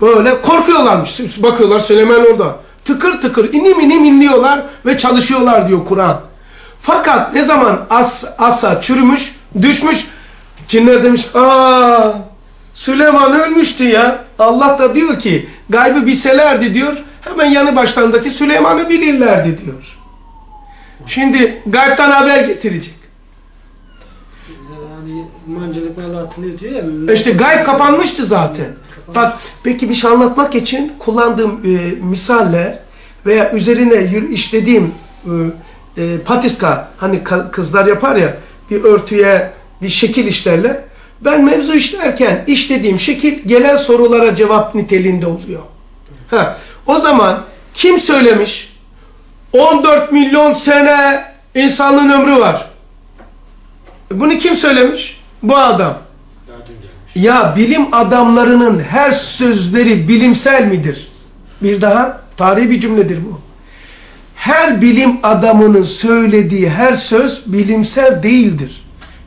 Böyle korkuyorlarmış. Bakıyorlar Süleyman orada. Tıkır tıkır inim inim inliyorlar ve çalışıyorlar diyor Kur'an. Fakat ne zaman as, asa çürümüş, düşmüş, cinler demiş, aa Süleyman ölmüştü ya. Allah da diyor ki, gaybı bilselerdi diyor, hemen yanı başlarındaki Süleyman'ı bilirlerdi diyor. Şimdi gaybtan haber getirecek. Yani mancılıklarla atılıyor diyor ya. İşte gayb kapanmıştı zaten. Bak peki bir şey anlatmak için kullandığım e, misaller veya üzerine işlediğim e, e, patiska hani kızlar yapar ya bir örtüye bir şekil işlerler. Ben mevzu işlerken işlediğim şekil gelen sorulara cevap niteliğinde oluyor. Ha, o zaman kim söylemiş? 14 milyon sene insanlığın ömrü var. Bunu kim söylemiş? Bu adam. Ya bilim adamlarının her sözleri bilimsel midir? Bir daha tarihi bir cümledir bu. Her bilim adamının söylediği her söz bilimsel değildir.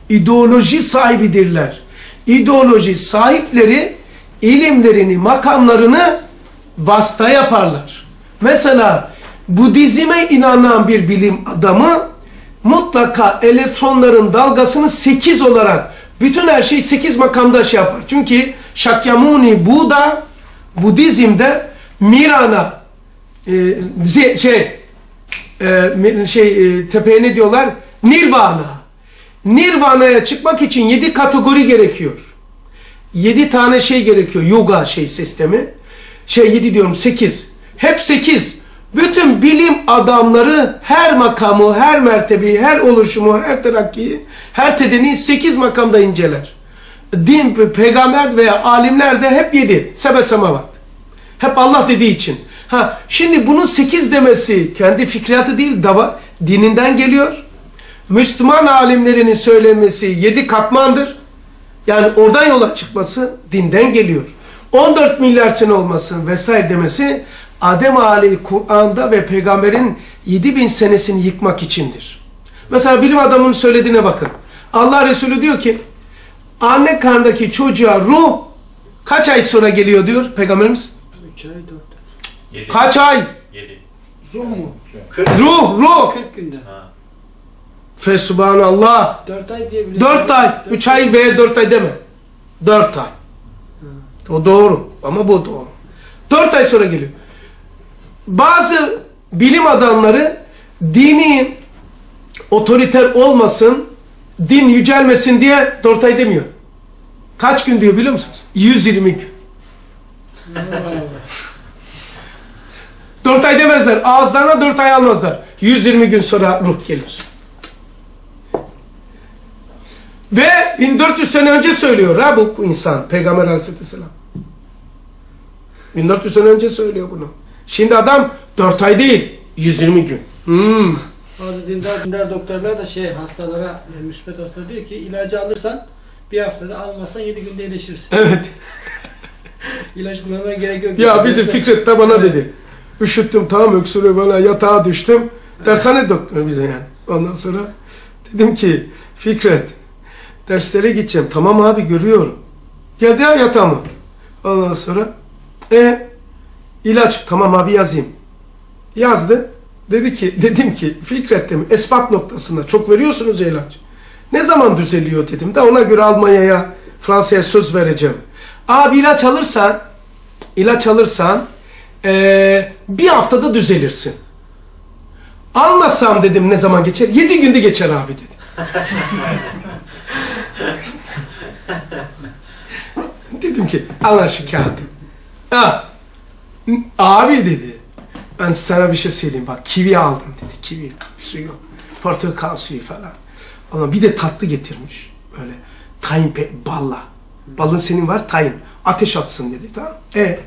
İdeoloji sahibidirler. İdeoloji sahipleri ilimlerini, makamlarını vasıta yaparlar. Mesela Budizme inanan bir bilim adamı mutlaka elektronların dalgasını 8 olarak bütün her şeyi 8 makamda şey yapar. Çünkü Shakyamuni Buda Budizm'de Mirana e, şey e, şey e, tepeye ne diyorlar? Nirvana. Nirvana'ya çıkmak için 7 kategori gerekiyor. 7 tane şey gerekiyor. Yoga şey sistemi. Şey 7 diyorum 8. Hep 8. Bütün bilim adamları her makamı, her mertebeyi, her oluşumu, her terakkiyi, her tedeni 8 makamda inceler. Din, peygamber veya alimler de hep 7. Sebe semavat. Hep Allah dediği için. Ha, şimdi bunun 8 demesi kendi fikriyatı değil, dava, dininden geliyor. Müslüman alimlerinin söylemesi 7 katmandır. Yani oradan yola çıkması dinden geliyor. 14 milyar sene olması vesaire demesi Adem Aleyhi Kur'an'da ve peygamberin 7000 senesini yıkmak içindir. Mesela bilim adamının söylediğine bakın. Allah Resulü diyor ki anne karnındaki çocuğa ruh kaç ay sonra geliyor diyor peygamberimiz? 3 ay 4 ay. Kaç ay? Yedi. Ruh mu? Ruh, ruh. 40 günde. Ha. Fesubhanallah. 4 ay diye biliyorum. 4 ay. 3 ay veya 4 ay deme. 4 ay. O doğru. Ama bu doğru. 4 ay sonra geliyor. Bazı bilim adamları dini otoriter olmasın, din yücelmesin diye 4 ay demiyor. Kaç gün diyor biliyor musunuz? 120 gün. 4 ay demezler. Ağızlarına 4 ay almazlar. 120 gün sonra ruh gelir. Ve 1400 sene önce söylüyor ha bu insan. Peygamber aleyhisselam. 1400 sene önce söylüyor bunu. Şimdi adam 4 ay değil. 120 gün. Hmm. Bazı dindar, dindar doktorlar da şey hastalara, yani müspet hasta diyor ki ilacı alırsan bir haftada almazsan 7 günde iyileşirsin. Evet. İlaç kullanmaya gerek yok. Ya bizim Besle- Fikret de bana dedi. Üşüttüm tamam öksürüğü bana yatağa düştüm. Dershane doktoru bize yani. Ondan sonra dedim ki Fikret derslere gideceğim. Tamam abi görüyorum. Geldi ya yatağıma. Ondan sonra e ilaç tamam abi yazayım. Yazdı. Dedi ki dedim ki Fikret dedim esbab noktasında çok veriyorsunuz ilaç. Ne zaman düzeliyor dedim de ona göre Almanya'ya Fransa'ya söz vereceğim. Abi ilaç alırsan ilaç alırsan eee, bir haftada düzelirsin. Almasam dedim ne zaman geçer? Yedi günde geçer abi dedi. dedim ki al şu kağıdı. Ha, abi dedi. Ben sana bir şey söyleyeyim bak kivi aldım dedi. Kivi suyu, portakal suyu falan. Ona bir de tatlı getirmiş. Böyle tayin pe balla. Balın senin var tayin. Ateş atsın dedi tamam. E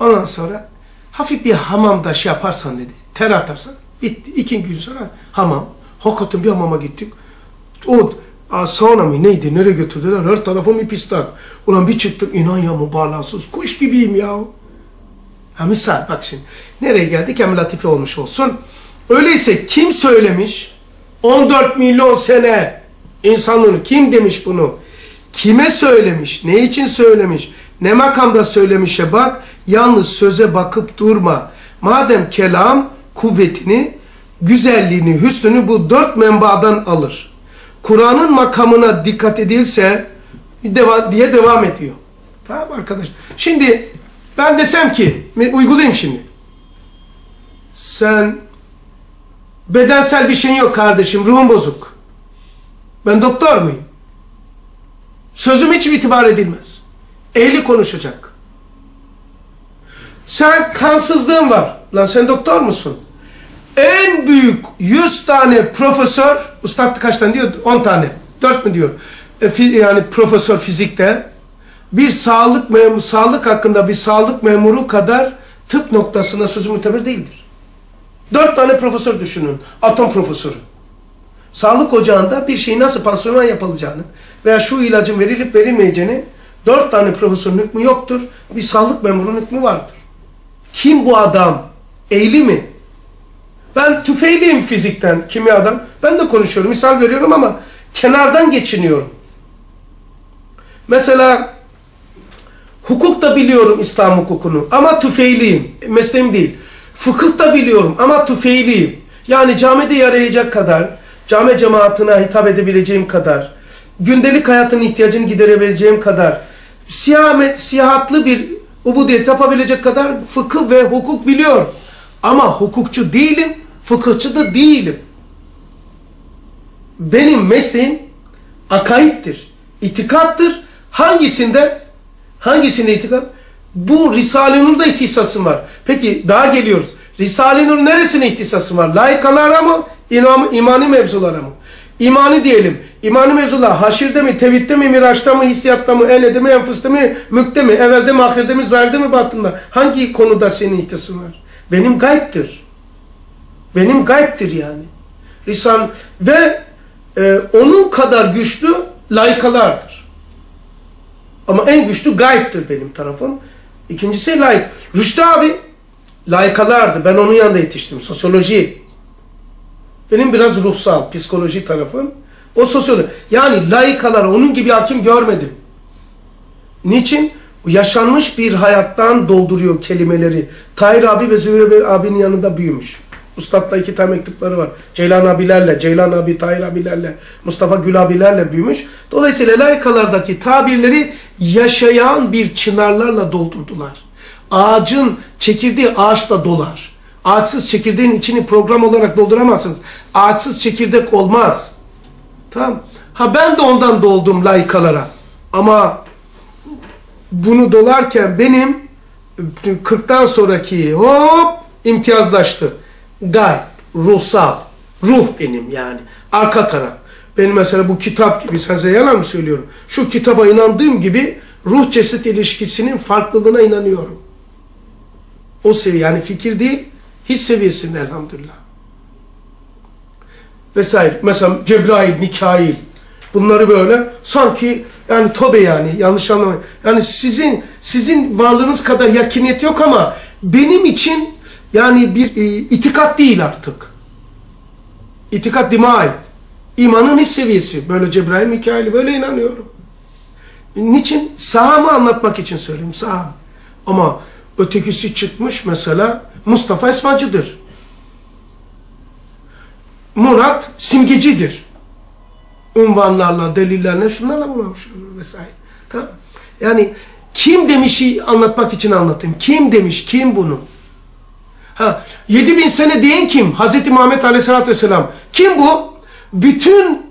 ondan sonra hafif bir hamamda şey yaparsan dedi. Ter atarsan bitti. İki gün sonra hamam. Hakikaten bir hamama gittik. O a, sauna mı neydi nereye götürdüler her tarafım bir pistak. Ulan bir çıktık inan ya mübalağasız kuş gibiyim ya. Misal bak şimdi nereye geldik hem latife olmuş olsun. Öyleyse kim söylemiş 14 milyon sene insanlığını kim demiş bunu? Kime söylemiş? Ne için söylemiş? Ne makamda söylemişe bak. Yalnız söze bakıp durma. Madem kelam kuvvetini, güzelliğini, hüsnünü bu dört menbaadan alır. Kur'an'ın makamına dikkat edilse deva, diye devam ediyor. Tamam arkadaş. Şimdi ben desem ki, uygulayayım şimdi. Sen bedensel bir şeyin yok kardeşim, ruhun bozuk. Ben doktor muyum? Sözüm hiç itibar edilmez. Ehli konuşacak. Sen kansızlığın var. Lan sen doktor musun? En büyük 100 tane profesör, ustad kaç tane diyor? 10 tane. 4 mü diyor? E, yani profesör fizikte bir sağlık memuru, sağlık hakkında bir sağlık memuru kadar tıp noktasına sözü müteber değildir. 4 tane profesör düşünün. Atom profesörü. Sağlık ocağında bir şeyin nasıl pansuman yapılacağını veya şu ilacın verilip verilmeyeceğini dört tane profesörün hükmü yoktur. Bir sağlık memurunun hükmü vardır. Kim bu adam? Eğli mi? Ben tüfeğliyim fizikten, kimyadan. Ben de konuşuyorum, misal veriyorum ama kenardan geçiniyorum. Mesela hukuk da biliyorum İslam hukukunu ama tüfeğliyim. Mesleğim değil. Fıkıh da biliyorum ama tüfeğliyim. Yani camide yarayacak kadar, cami cemaatine hitap edebileceğim kadar, gündelik hayatın ihtiyacını giderebileceğim kadar, siyamet, siyahatlı bir ubudiyet yapabilecek kadar fıkıh ve hukuk biliyorum. Ama hukukçu değilim, fıkıhçı da değilim. Benim mesleğim akaittir, itikattır. Hangisinde? Hangisinde itikat? Bu Risale-i Nur'da ihtisasım var. Peki daha geliyoruz. Risale-i Nur neresine ihtisasım var? Layıkalara mı? İmam, imani mevzulara mı? İmani diyelim. İmani mevzular haşirde mi, tevhidde mi, miraçta mı, hissiyatta mı, elede mi, enfüste mi, mükte mi, evvelde mi, ahirde mi, zahirde mi, batında? Hangi konuda senin ihtisasın var? Benim gayiptir. Benim gayiptir yani. Risale ve e, onun kadar güçlü layıkalardır. Ama en güçlü gayiptir benim tarafım. İkincisi layık. Rüştü abi layıkalardı. Ben onun yanında yetiştim. Sosyoloji. Benim biraz ruhsal, psikoloji tarafım. O sosyoloji. Yani layıkalar onun gibi hakim görmedim. Niçin? Yaşanmış bir hayattan dolduruyor kelimeleri. Tahir abi ve Zühre abinin yanında büyümüş. Ustad'la iki tane mektupları var. Ceylan abilerle, Ceylan abi, Tahir abilerle, Mustafa Gül abilerle büyümüş. Dolayısıyla layıkalardaki tabirleri yaşayan bir çınarlarla doldurdular. Ağacın çekirdeği ağaçla dolar. Ağaçsız çekirdeğin içini program olarak dolduramazsınız. Ağaçsız çekirdek olmaz. Tamam. Ha ben de ondan doldum layıkalara. Ama bunu dolarken benim 40'tan sonraki hop imtiyazlaştı. Gayb, ruhsal, ruh benim yani. Arka taraf. Benim mesela bu kitap gibi, sen size yalan mı söylüyorum? Şu kitaba inandığım gibi ruh ceset ilişkisinin farklılığına inanıyorum. O seviye yani fikir değil, his seviyesinde elhamdülillah. Vesaire. Mesela Cebrail, Mikail. Bunları böyle sanki yani tobe yani yanlış anlamayın. Yani sizin sizin varlığınız kadar yakiniyet yok ama benim için yani bir e, itikat değil artık. İtikat dime ait. İmanın his seviyesi. Böyle Cebrail, Mikail'i böyle inanıyorum. Niçin? Sahamı anlatmak için söyleyeyim. Saham. Ama ötekisi çıkmış mesela Mustafa Esmacı'dır. Murat simgecidir. Unvanlarla, delillerle, şunlarla bulamış vesaire. Tamam. Yani Kim demişi anlatmak için anlatayım. Kim demiş? Kim bunu? Ha, 7000 sene diyen kim? Hz. Muhammed Aleyhisselatü Vesselam. Kim bu? Bütün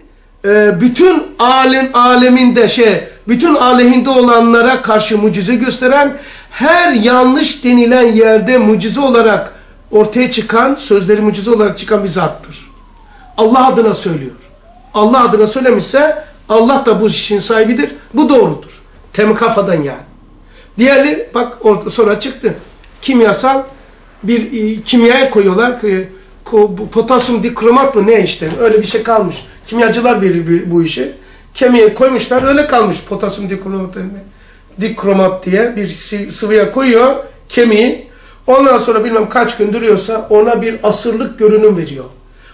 e, bütün alem aleminde şey, bütün aleyhinde olanlara karşı mucize gösteren, her yanlış denilen yerde mucize olarak ortaya çıkan, sözleri mucize olarak çıkan bir zattır. Allah adına söylüyor. Allah adına söylemişse Allah da bu işin sahibidir. Bu doğrudur. Tem kafadan yani. Diğerleri bak orada sonra çıktı. Kimyasal bir e, kimyaya koyuyorlar ki ko- potasyum dikromat mı ne işte öyle bir şey kalmış. Kimyacılar bilir bu işi. Kemiğe koymuşlar öyle kalmış potasyum dikromat dikromat diye bir sı- sıvıya koyuyor kemiği. Ondan sonra bilmem kaç gün duruyorsa ona bir asırlık görünüm veriyor.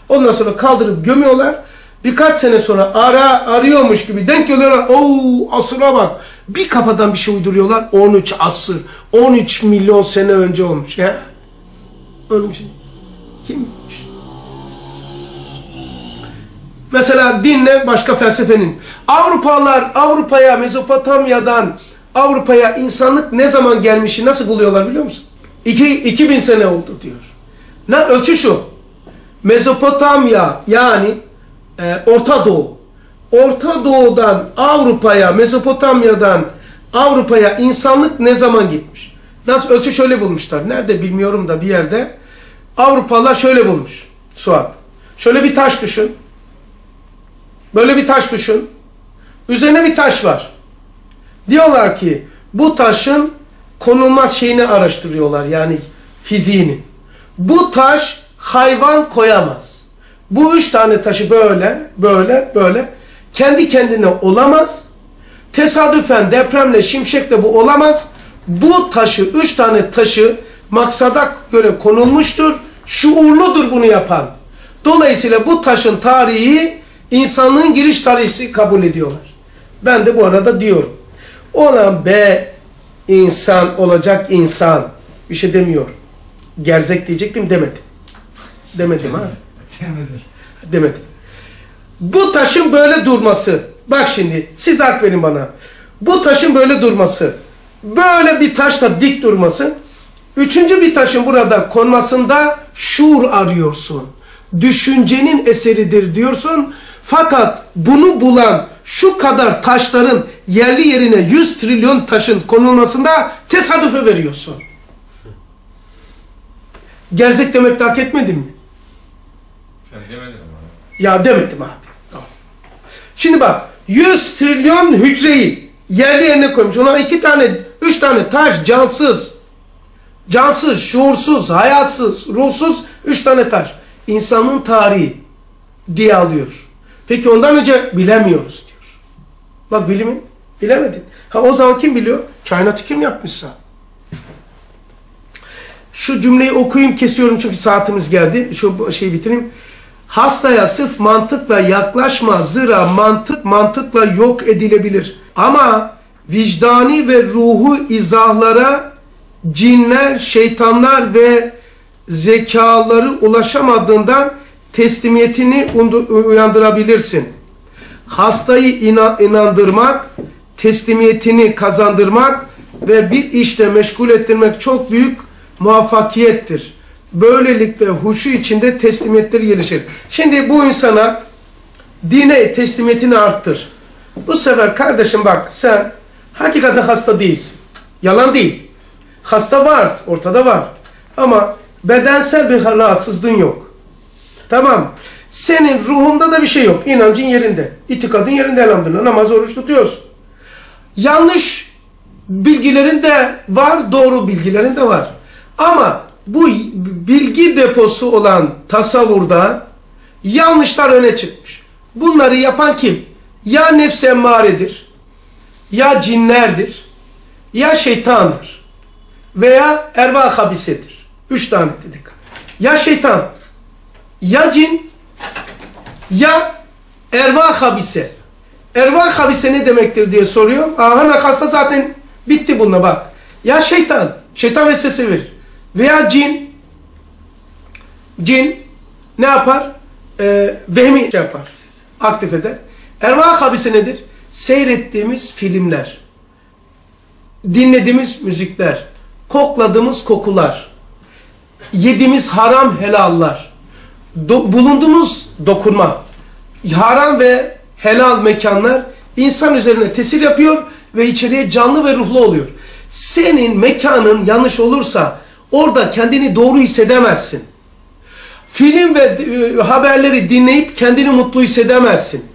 Ondan sonra kaldırıp gömüyorlar. Birkaç sene sonra ara arıyormuş gibi denk geliyorlar. Oo asıra bak. Bir kafadan bir şey uyduruyorlar. 13 asır. 13 milyon sene önce olmuş. Ya. Öyle bir şey. Kim? Mesela dinle başka felsefenin. Avrupalılar Avrupa'ya Mezopotamya'dan Avrupa'ya insanlık ne zaman gelmişi nasıl buluyorlar biliyor musun? İki, 2000 sene oldu diyor. Ne ölçü şu. Mezopotamya yani e, Orta Doğu. Orta Doğu'dan Avrupa'ya, Mezopotamya'dan Avrupa'ya insanlık ne zaman gitmiş? Nasıl ölçü şöyle bulmuşlar. Nerede bilmiyorum da bir yerde. Avrupalılar şöyle bulmuş. Suat. Şöyle bir taş düşün. Böyle bir taş düşün. Üzerine bir taş var. Diyorlar ki bu taşın konulmaz şeyini araştırıyorlar yani fiziğini. Bu taş hayvan koyamaz. Bu üç tane taşı böyle, böyle, böyle kendi kendine olamaz. Tesadüfen depremle, şimşekle bu olamaz. Bu taşı, üç tane taşı maksada göre konulmuştur. Şuurludur bunu yapan. Dolayısıyla bu taşın tarihi insanlığın giriş tarihi kabul ediyorlar. Ben de bu arada diyorum. Olan be insan olacak insan. Bir şey demiyor. Gerzek diyecektim demedim. Demedim ha. Demedim. Bu taşın böyle durması. Bak şimdi siz de hak verin bana. Bu taşın böyle durması. Böyle bir taşla dik durması. Üçüncü bir taşın burada konmasında şuur arıyorsun. Düşüncenin eseridir diyorsun. Fakat bunu bulan şu kadar taşların yerli yerine 100 trilyon taşın konulmasında tesadüfe veriyorsun. Gerzek demek hak etmedin mi? Sen demedin ama. Ya demedim abi. Tamam. Şimdi bak 100 trilyon hücreyi yerli yerine koymuş. Ona iki tane, üç tane taş cansız. Cansız, şuursuz, hayatsız, ruhsuz üç tane taş. İnsanın tarihi diye alıyor. Peki ondan önce bilemiyoruz diyor. Bak bilimin bilemedin. Ha o zaman kim biliyor? Kainatı kim yapmışsa. Şu cümleyi okuyayım kesiyorum çünkü saatimiz geldi. Şu şeyi bitireyim. Hastaya sırf mantıkla yaklaşma zira mantık mantıkla yok edilebilir. Ama vicdani ve ruhu izahlara cinler, şeytanlar ve zekaları ulaşamadığından teslimiyetini uyandırabilirsin. Hastayı inandırmak, teslimiyetini kazandırmak ve bir işte meşgul ettirmek çok büyük muvaffakiyettir. Böylelikle huşu içinde teslimiyetleri gelişir. Şimdi bu insana dine teslimiyetini arttır. Bu sefer kardeşim bak sen hakikaten hasta değilsin. Yalan değil. Hasta var, ortada var. Ama bedensel bir rahatsızlığın yok. Tamam. Senin ruhunda da bir şey yok. İnancın yerinde. İtikadın yerinde elhamdülillah. Namaz oruç tutuyorsun. Yanlış bilgilerin de var, doğru bilgilerin de var. Ama bu bilgi deposu olan tasavvurda yanlışlar öne çıkmış. Bunları yapan kim? Ya nefs emmaredir, ya cinlerdir, ya şeytandır veya erva habisedir. Üç tane dedik. Ya şeytan, ya cin, ya erva habise. Erva habise ne demektir diye soruyor. Aa, hemen hasta zaten bitti bununla bak. Ya şeytan, şeytan vesvese verir. Veya cin, cin ne yapar? Ee, vehmi şey yapar, aktif eder. Erva habise nedir? Seyrettiğimiz filmler. dinlediğimiz müzikler, kokladığımız kokular, yediğimiz haram helallar, do- bulunduğumuz dokunma, haram ve helal mekanlar insan üzerine tesir yapıyor ve içeriye canlı ve ruhlu oluyor. Senin mekanın yanlış olursa orada kendini doğru hissedemezsin. Film ve e, haberleri dinleyip kendini mutlu hissedemezsin.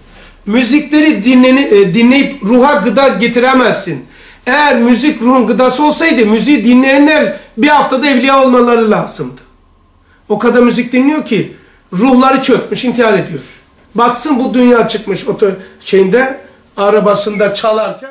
Müzikleri dinleni, e, dinleyip ruha gıda getiremezsin. Eğer müzik ruhun gıdası olsaydı müziği dinleyenler bir haftada evliya olmaları lazımdı. O kadar müzik dinliyor ki ruhları çökmüş intihar ediyor. Batsın bu dünya çıkmış oto şeyinde arabasında çalarken